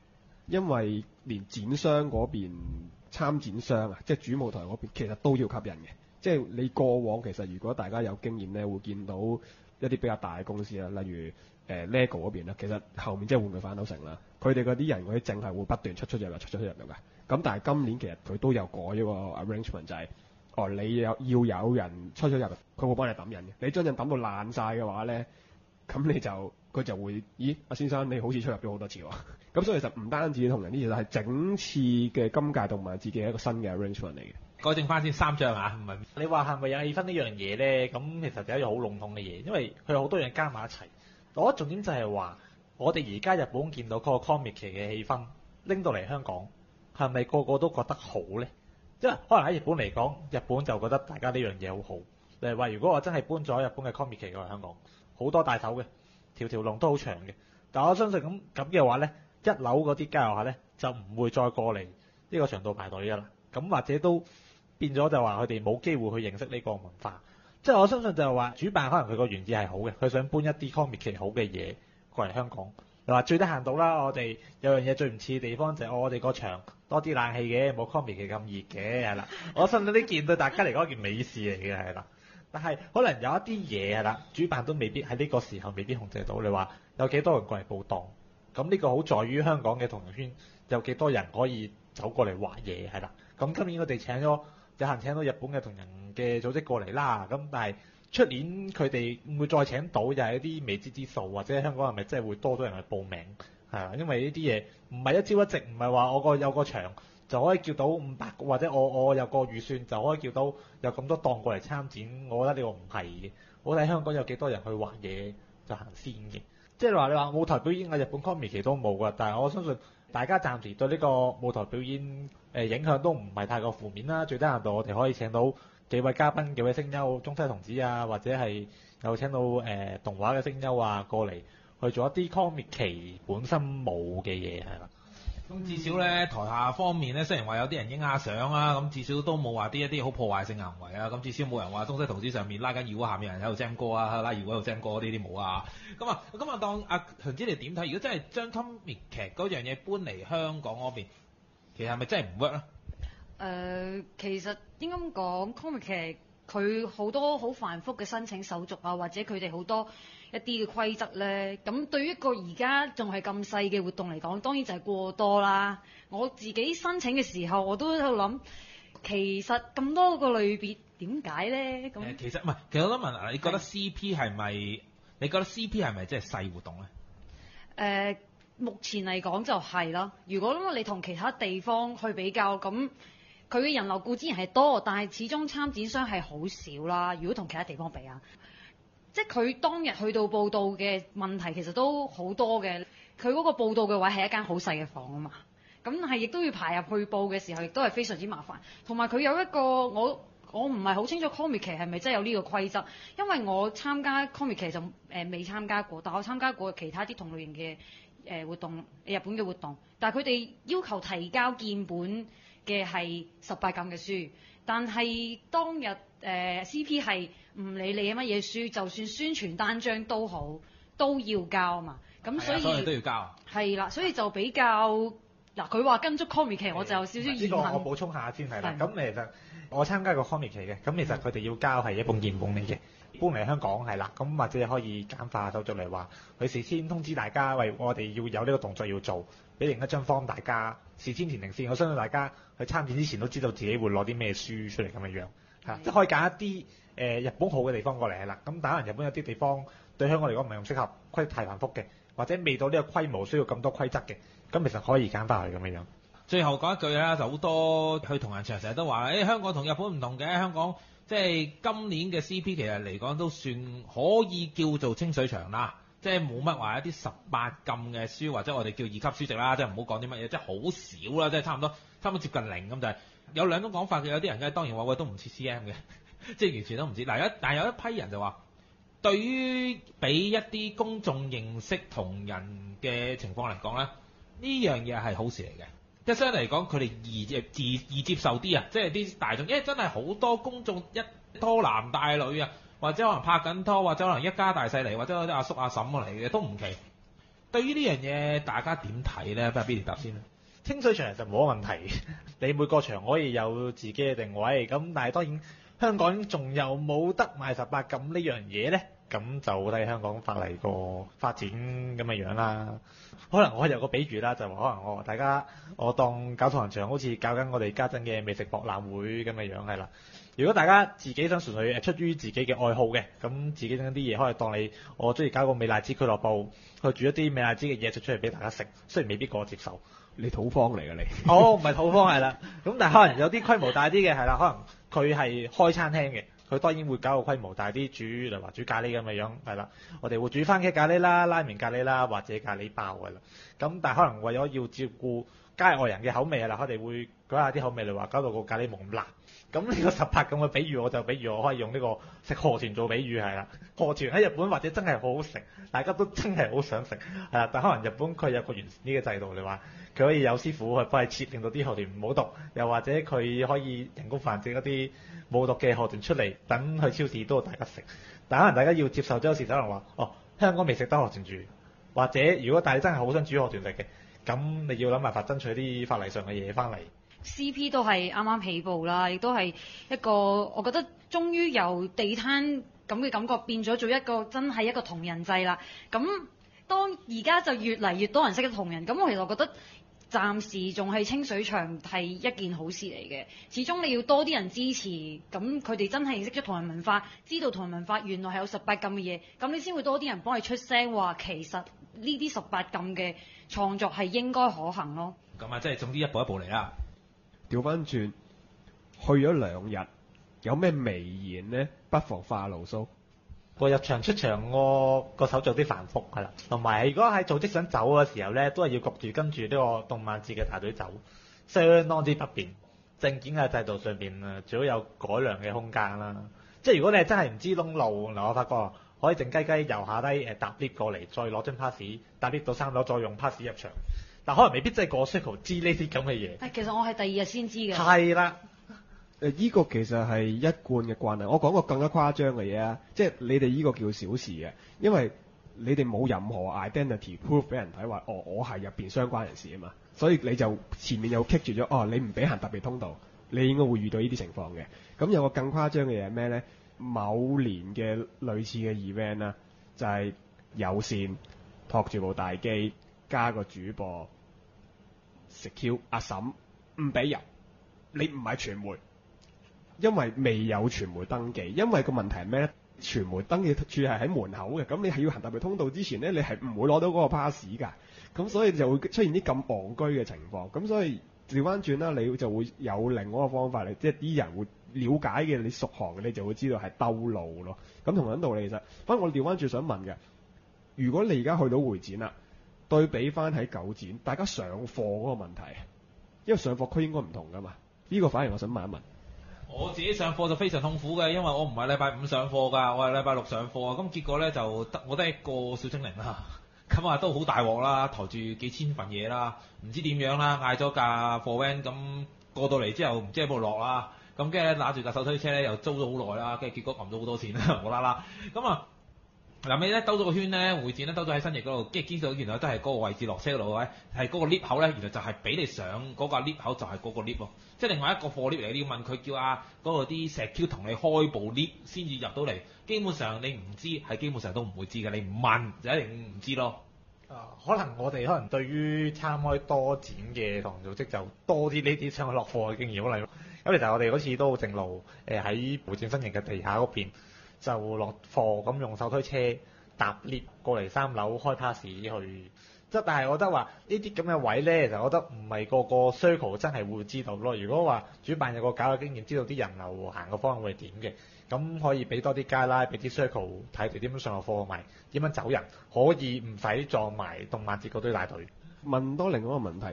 因為連展商嗰邊參展商啊，即係主舞台嗰邊，其實都要吸引嘅。即係你過往其實如果大家有經驗咧，會見到一啲比較大嘅公司啦，例如誒、LEGO 嗰邊啦，其實後面即係玩具反斗城啦，佢哋嗰啲人嗰啲淨係會不斷出出入入、出出入入嘅。咁但係今年其實佢都有改咗個 arrangement，就係、哦你有要有人出出入入，佢會幫你抌人嘅。你將印抌到爛晒嘅話咧。咁你就佢就會，咦，阿先生你好似出入咗好多次喎。咁所以其實唔單止同人啲嘢，係整次嘅今屆動漫節嘅一個新嘅 arrangement 嚟嘅。改正翻先三張啊，唔係你話係咪有氣氛呢樣嘢咧？咁其實就係一樣好籠統嘅嘢，因為佢有好多樣加埋一齊。我覺得重點就係話，我哋而家日本見到嗰個 comic 期嘅氣氛拎到嚟香港，係咪個個都覺得好咧？因為可能喺日本嚟講，日本就覺得大家呢樣嘢好好。例如話，如果我真係搬咗日本嘅 comic 期過嚟香港，好多大頭嘅，條條龍都好長嘅。但我相信咁咁嘅話咧，一樓嗰啲交流下咧就唔會再過嚟呢個長度排隊㗎啦。咁或者都變咗就話佢哋冇機會去認識呢個文化。即係我相信就係話主辦可能佢個原意係好嘅，佢想搬一啲 comic 好嘅嘢過嚟香港。你話最得閒到啦，我哋有樣嘢最唔似嘅地方就係我哋個場多啲冷氣嘅，冇 comic 咁熱嘅係啦。我相信呢件對大家嚟講一件美事嚟嘅係啦。但係可能有一啲嘢係啦，主辦都未必喺呢個時候未必控制到。你話有幾多人過嚟報檔？咁呢個好在於香港嘅同人圈有幾多人可以走過嚟畫嘢係啦。咁今年我哋請咗有幸請到日本嘅同人嘅組織過嚟啦。咁但係出年佢哋唔會再請到，又係一啲未知之數，或者香港係咪真係會多咗人去報名？係啊，因為呢啲嘢唔係一朝一夕，唔係話我個有個場就可以叫到五百個，或者我我有個預算就可以叫到有咁多檔過嚟參展。我覺得呢個唔係嘅。我睇香港有幾多人去畫嘢就行先嘅。即係話你話舞台表演啊，日本 comic 都冇噶，但係我相信大家暫時對呢個舞台表演誒、影響都唔係太過負面啦。最低限度我哋可以請到幾位嘉賓、幾位聲優、中西同子啊，或者係有請到誒、呃、動畫嘅聲優啊過嚟去做一啲 comic 本身冇嘅嘢。咁至少咧，台下方面咧，雖然話有啲人影下相啊，咁至少都冇話啲一啲好破壞性行為啊，咁至少冇人話東西圖紙上面拉緊搖，下面人喺度聽歌啊，拉搖喺度聽歌呢啲冇啊。咁啊，咁啊，當阿強子你點睇？如果真係將 comic 劇嗰樣嘢搬嚟香港嗰邊，其實係咪真係唔 work 咧？誒、其實應該咁講，comic 劇佢好多好繁複嘅申請手續啊，或者佢哋好多一啲嘅規則咧。咁對於一個而家仲係咁細嘅活動嚟講，當然就係過多啦。我自己申請嘅時候，我都喺度諗，其實咁多個類別點解咧？咁，其實唔係，其實我想問啊，你覺得 CP 係咪？你覺得 CP 係咪即係細活動咧？誒、目前嚟講就係啦。如果你同其他地方去比較，咁佢嘅人流固之然係多，但係始終參展商係好少啦。如果同其他地方比啊，即係佢當日去到報道嘅問題其實都好多嘅。佢嗰個報道嘅位係一間好細嘅房啊嘛，咁係亦都要排入去報嘅時候，亦都係非常之麻煩。同埋佢有一個我。我唔係好清楚 comic 期係咪真係有呢個規則，因為我參加 comic 就誒、未參加過，但我參加過其他啲同類型嘅誒、活動，日本嘅活動，但係佢哋要求提交建本嘅係十八禁嘅書，但係當日誒、CP 係唔理你係乜嘢書，就算宣傳單張都好，都要交嘛，咁所以啊所以都要交。係啦，所以就比較嗱，佢話跟足 comic 期，我就有少少疑呢個我問。補充下先係啦。咁其實我參加過 comic 期嘅，咁其實佢哋要交係一本鍵本嚟嘅。搬嚟香港係啦，咁或者可以簡化手續嚟話，佢事先通知大家，喂，我哋要有呢個動作要做，俾另一張 form 大家事先填定先。我相信大家去參展之前都知道自己會攞啲咩書出嚟咁嘅樣，嚇，即係可以揀一啲誒、日本好嘅地方過嚟係啦。咁但可能日本有啲地方對香港嚟講唔係咁適合，規太繁複嘅，或者未到呢個規模需要咁多規則嘅，咁其實可以揀翻去咁嘅樣。最後講一句啦，就好多去同人場成日都話，誒、香港同日本唔同嘅，香港即係今年嘅 CP 其實嚟講都算可以叫做清水場啦，即係冇乜話一啲十八禁嘅書或者我哋叫二級書籍啦，即係唔好講啲乜嘢，即係好少啦，即係差唔多差唔多接近零咁就係、有兩種講法嘅，有啲人咧當然話喂都唔似 CM 嘅，即係完全都唔知。嗱有但係有一批人就話，對於俾一啲公眾認識同人嘅情況嚟講咧，呢樣嘢係好事嚟嘅。即係相嚟講，佢哋易易易接受啲啊！即係啲大眾，因為真係好多公眾一拖男帶女啊，或者可能拍緊拖，或者可能一家大細嚟，或者有啲阿叔阿嬸嚟嘅都唔奇。對於呢樣嘢，大家點睇咧？不如 Billy 答先啦。清水場其實冇乜問題，你每個場可以有自己嘅定位，咁但係當然香港仲有冇得賣十八禁呢樣嘢呢？咁就睇香港法例個發展咁嘅樣啦。可能我有個比喻啦，就話可能我大家我當搞同人場好似搞緊我哋家陣嘅美食博覽會咁嘅樣係啦。如果大家自己想純粹誒出於自己嘅愛好嘅，咁自己整啲嘢可以當你我中意搞個美辣滋俱樂部，去煮一啲美辣滋嘅嘢食出嚟俾大家食，雖然未必個個接受。你土方嚟㗎你。哦，唔係土方係啦，咁但係可能有啲規模大啲嘅係啦，可能佢係開餐廳嘅，佢當然會搞個規模大啲，煮例如話煮咖喱咁嘅樣係啦，我哋會煮番茄咖喱啦、拉麵咖喱啦或者咖喱包㗎啦，咁但係可能為咗要照顧街外人嘅口味啊！嗱，我哋會舉下啲口味嚟話，搞到個咖喱冇咁辣。咁呢個十八咁嘅比喻，我就比喻我可以用呢個食河豚做比喻係啦。河豚喺日本或者真係好好食，大家都真係好想食係啦。但可能日本佢有個完善啲嘅制度，你話佢可以有師傅去幫你切，令到啲河豚唔好毒，又或者佢可以人工繁殖一啲冇毒嘅河豚出嚟，等去超市都大家食。但可能大家要接受咗有時可能話，哦，香港未食得河豚住，或者如果大家真係好想煮河豚食嘅，咁你要諗辦法爭取啲法例上嘅嘢翻嚟。CP 都係啱啱起步啦，亦都係一個我覺得終於由地攤咁嘅感覺變咗做一個真係一個同人制啦。咁當而家就越嚟越多人識得同人，咁我其實覺得暫時仲係清水場係一件好事嚟嘅。始終你要多啲人支持，咁佢哋真係認識咗同人文化，知道同人文化原來係有十八禁嘅嘢，咁你先會多啲人幫你出聲話其實呢啲十八禁嘅創作係應該可行咯。咁啊，即係總之一步一步嚟啦。調翻轉，去咗兩日，有咩微言呢？不妨化牢騷。個入場出場我個手做啲繁複係啦，同埋如果喺組織想走嘅時候咧，都係要焗住跟住呢個動漫節嘅大隊走，相當之不便。證件嘅制度上邊啊，最好有改良嘅空間啦。即係如果你係真係唔知窿路，嗱我發覺可以靜雞雞由下低誒搭 lift 過嚟，再攞張 pass，搭 lift 到三樓再用 pass 入場。但可能未必真係個 circle 知呢啲咁嘅嘢。但，其實我係第二日先知嘅。係啦。誒，依個其實係一貫嘅慣例。我講個更加誇張嘅嘢啊，即係你哋依個叫小事嘅，因為你哋冇任何 identity proof 俾人睇話，哦，我係入邊相關人士啊嘛，所以你就前面又棘住咗，哦，你唔俾行特別通道，你應該會遇到呢啲情況嘅。咁有個更誇張嘅嘢係咩呢？某年嘅類似嘅 event 啦，就係有線托住部大機加個主播食 Q 阿嬸唔俾入，你唔係傳媒。因為未有傳媒登記，因為個問題係咩咧？傳媒登記處係喺門口嘅，咁你係要行特別通道之前咧，你係唔會攞到嗰個 pass 㗎，咁所以就會出現啲咁戇居嘅情況，咁所以調翻轉啦，你就會有另外一個方法嚟，即係啲人會了解嘅，你熟行嘅你就會知道係兜路咯。咁同樣道理其實，反正我調翻轉想問嘅，如果你而家去到會展啦，對比翻喺九展，大家上課嗰個問題，因為上課區應該唔同㗎嘛，呢、個反而我想問一問。我自己上課就非常痛苦嘅，因為我唔係禮拜五上課㗎，我係禮拜六上課啊。咁結果咧就得我得一個小精靈啦，咁啊都好大鑊啦，抬住幾千份嘢啦，唔知點樣啦，嗌咗架貨 van 咁過到嚟之後唔知喺邊度落啦，咁跟住咧揦住架手推車咧又租咗好耐啦，跟住結果撳咗好多錢啦，無啦啦，咁啊〜嗱尾咧兜咗個圈咧，會展咧兜咗喺新翼嗰度，跟住見到原來都係嗰個位置落車嗰度咧，係嗰個 lift 口咧，原來就係俾你上嗰個 lift 口就係嗰個 lift 喎，即係另外一個貨 lift 嚟，你要問佢叫啊嗰個啲石 Q 同你開部 lift 先至入到嚟，基本上你唔知係基本上都唔會知嘅，你唔問就一定唔知咯。啊，可能我哋可能對於參開多展嘅同組織就多啲呢啲上去落貨嘅經驗可咁其實我哋嗰次都好正路，誒喺會展新型嘅地下嗰邊就落貨，咁用手推車搭 lift 過嚟三樓開 pass 去。即係但係我覺得話呢啲咁嘅位咧，其實我覺得唔係個個 circle 真係會知道咯。如果話主辦有個搞嘅經驗，知道啲人流行嘅方向會係點嘅，咁可以俾多啲街啦，俾啲 circle 睇住點樣上落貨埋，點樣走人，可以唔使撞埋動漫節嗰堆大隊。問多另外一個問題，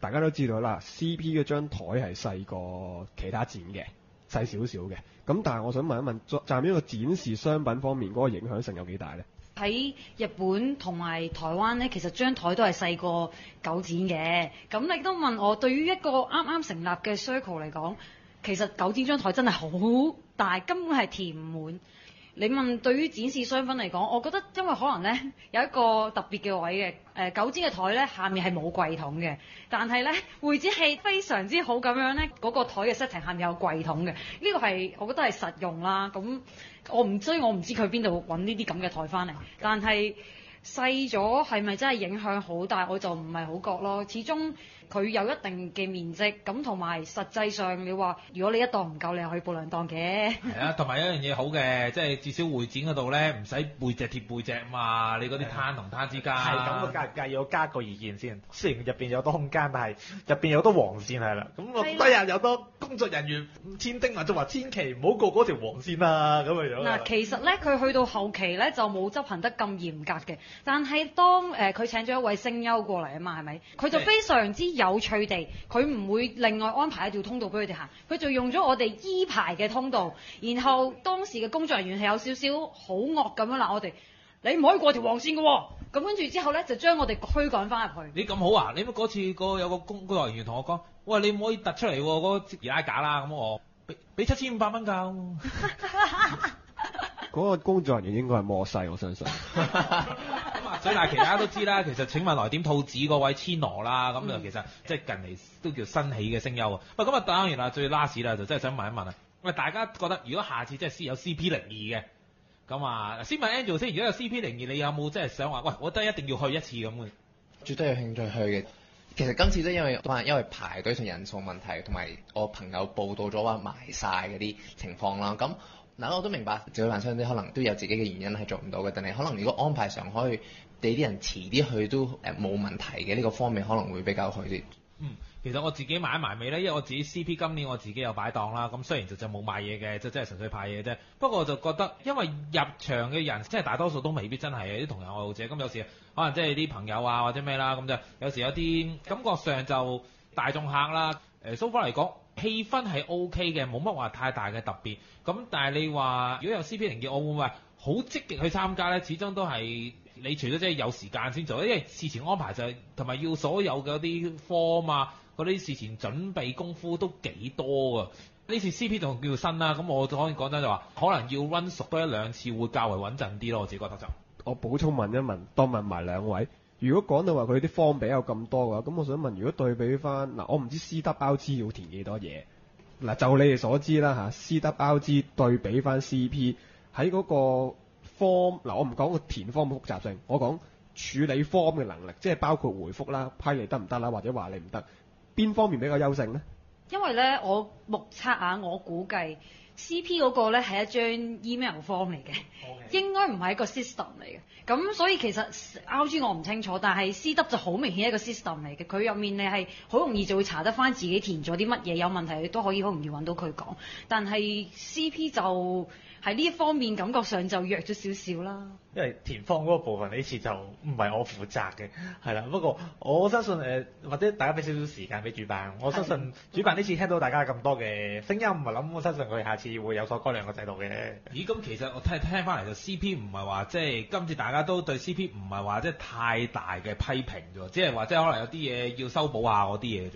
大家都知道啦，CP 嗰張台係細過其他展嘅，細少少嘅。咁但係我想問一問，站喺個展示商品方面嗰個影響性有幾大呢？喺日本同埋台灣咧，其實張台都係細過九展嘅。咁你都問我，對於一個啱啱成立嘅 circle 嚟講，其實九展張台真係好大，根本係填唔滿。你問對於展示商品嚟講，我覺得因為可能咧 有一個特別嘅位嘅，誒、九展嘅台咧下面係冇櫃桶嘅，但係咧 會展係非常之好咁樣咧，嗰、個台嘅 setting 下面有櫃桶嘅，呢、這個係我覺得係實用啦。咁我唔知我唔知佢邊度揾呢啲咁嘅台翻嚟，但係細咗係咪真係影響好大？我就唔係好覺咯，始終。佢有一定嘅面積，咁同埋實際上你話，如果你一檔唔夠，你又可以報兩檔嘅。係啊，同埋一樣嘢好嘅，即係至少會展嗰度咧，唔使背脊貼背脊嘛。你嗰啲攤同攤之間係咁，我介唔介意我加個意見先？雖然入邊有多空間，但係入邊有多黃線係啦。咁我第日有多工作人員千叮萬囑話，千祈唔好過嗰條黃線啊！咁嘅樣。嗱，其實咧佢去到後期咧就冇執行得咁嚴格嘅，但係當誒佢、請咗一位聲優過嚟啊嘛，係咪？佢就非常之有趣地，佢唔會另外安排一條通道俾佢哋行，佢就用咗我哋依排嘅通道，然後當時嘅工作人員係有少少好惡咁樣啦，我哋你唔可以過條黃線嘅喎，咁跟住之後咧就將我哋驅趕翻入去。你咁好啊？你乜嗰次個有個工工作人員同我講，喂，你唔可以突出嚟喎，嗰個易拉架啦，咁我俾俾七千五百蚊㗎。嗰個工作人員應該係摩西，我相信。所以但係其實大家都知啦，其實請問來點兔子嗰位千羅啦，咁就其實即係近嚟都叫新起嘅聲優啊。喂，咁啊當然啦，最 last 啦，就真係想問一問啊。喂，大家覺得如果下次即係有 CP 零二嘅，咁啊先問 Angel 先，如果有 CP 零二，你有冇即係想話，喂，我覺得一定要去一次咁嘅？絕對有興趣去嘅。其實今次都因為因為排隊同人數問題，同埋我朋友報道咗話埋晒嗰啲情況啦。咁嗱，我都明白自己辦商啲可能都有自己嘅原因係做唔到嘅，但係可能如果安排上可以俾啲人遲啲去都誒冇問題嘅呢、個方面可能會比較好啲。嗯，其實我自己買埋尾咧，因為我自己 CP 今年我自己有擺檔啦，咁雖然就就冇買嘢嘅，就真係純粹派嘢啫。不過我就覺得，因為入場嘅人即係大多數都未必真係啲同人愛好者，咁有時可能即係啲朋友啊或者咩啦，咁就有時有啲感覺上就大眾客啦。誒 so far 嚟講，氣氛係 O K 嘅，冇乜話太大嘅特別。咁但係你話如果有 CP 零二，我會唔會好積極去參加咧？始終都係你除咗即係有時間先做，因為事前安排就係同埋要所有嘅啲 form 啊，嗰啲事前準備功夫都幾多啊！呢次 CP 仲叫新啦，咁我可以講真就話，可能要温熟多一兩次會較為穩陣啲咯，我自己覺得就。我補充問一問，多問埋兩位。如果講到話佢啲方比有咁多嘅話，咁我想問，如果對比翻嗱，我唔知 CWG 要填幾多嘢嗱，就你哋所知啦嚇，CWG 對比翻 CP 喺嗰個 form 嗱，我唔講個填 form 嘅複雜性，我講處理 form 嘅能力，即係包括回覆啦、批你得唔得啦，或者話你唔得，邊方面比較優勝呢？因為咧，我目測啊，我估計 CP 嗰個咧係一張 email form 嚟嘅應該唔係一個 system 嚟嘅。咁所以其實 RG 我唔清楚，但係 C W 就好明顯一個 system 嚟嘅。佢入面你係好容易就會查得翻自己填咗啲乜嘢有問題，你都可以好容易揾到佢講。但係 CP 就喺呢一方面感覺上就弱咗少少啦。因為填方嗰個部分呢次就唔係我負責嘅，係啦。不過我相信誒、呃或者大家俾少少時間俾主辦，我相信主辦呢次聽到大家咁多嘅聲音，唔係諗我相信佢下次會有所改良個制度嘅。咦，咁其實我聽聽翻嚟就 CP 唔係話即係今次大家都對 CP 唔係話即係太大嘅批評啫喎，即係話即係可能有啲嘢要修補下嗰啲嘢啫。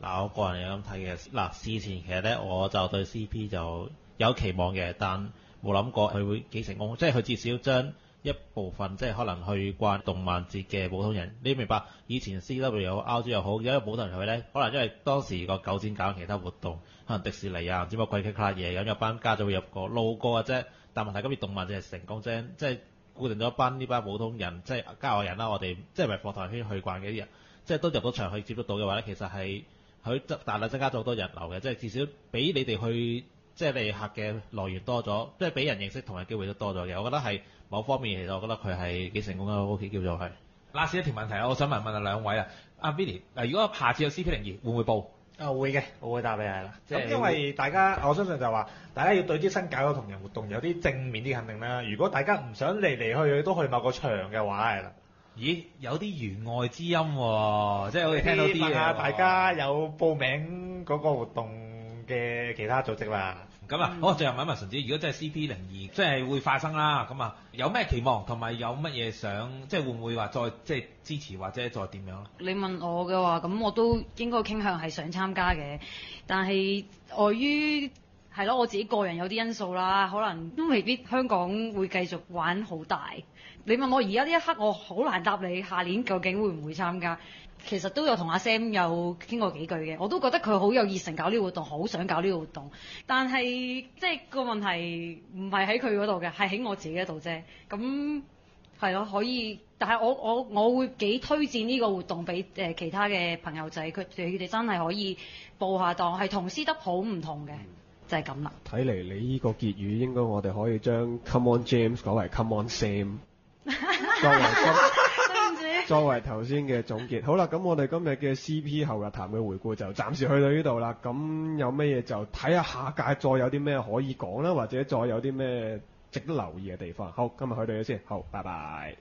嗱，我個人有咁睇嘅。嗱，事前其實咧，我就對 CP 就有期望嘅，但冇諗過佢會幾成功。即係佢至少將一部分即係可能去慣動漫節嘅普通人，你明白？以前 CW 又好，RG 又好，有一個普通人去咧，可能因為當時個九展搞其他活動，可能迪士尼啊，唔知乜鬼其他嘢，咁有班家長會入過路過嘅啫。但問題今次動漫節係成功啫，即係固定咗班呢班普通人，即係郊外人啦，我哋即係唔係課堂圈去慣嘅啲人，即係都入到場去接觸到嘅話咧，其實係佢增大量增加咗好多人流嘅，即係至少俾你哋去即係你客嘅來源多咗，即係俾人認識同埋機會都多咗嘅。我覺得係某方面其實我覺得佢係幾成功嘅，OK 叫做係。last 一條問題啊，我想問問啊兩位啊，阿 Billy，嗱如果下次有 CP 零二會唔會報？啊會嘅，我會答你係啦。咁因為大家我相信就話，大家要對啲新搞嘅同人活動有啲正面啲肯定啦。如果大家唔想嚟嚟去去都去某個場嘅話係啦，咦，有啲弦外之音喎、即係我哋聽到啲嘢喎。問下大家有報名嗰個活動嘅其他組織啦。咁啊，好，最後問一問純子，如果真係 CP 零二，即係會發生啦，咁啊，有咩期望同埋有乜嘢想，即係會唔會話再即係支持或者再點樣咧？你問我嘅話，咁我都應該傾向係想參加嘅，但係礙於係咯，我自己個人有啲因素啦，可能都未必香港會繼續玩好大。你問我而家呢一刻，我好難答你下年究竟會唔會參加。其實都有同阿 Sam 有傾過幾句嘅，我都覺得佢好有熱誠搞呢個活動，好想搞呢個活動。但係即係個問題唔係喺佢嗰度嘅，係喺我自己嗰度啫。咁係咯，可以，但係我我我會幾推薦呢個活動俾誒、呃其他嘅朋友仔，佢佢哋真係可以報下檔，係同私德好唔同嘅，就係咁啦。睇嚟你呢個結語應該我哋可以將 Come on James 改為 Come on Sam。作為頭先嘅總結。好啦，咁我哋今日嘅 CP 後日談嘅回顧就暫時去到呢度啦。咁有咩嘢就睇下下屆再有啲咩可以講啦，或者再有啲咩值得留意嘅地方。好，今日去到呢先。好，拜拜。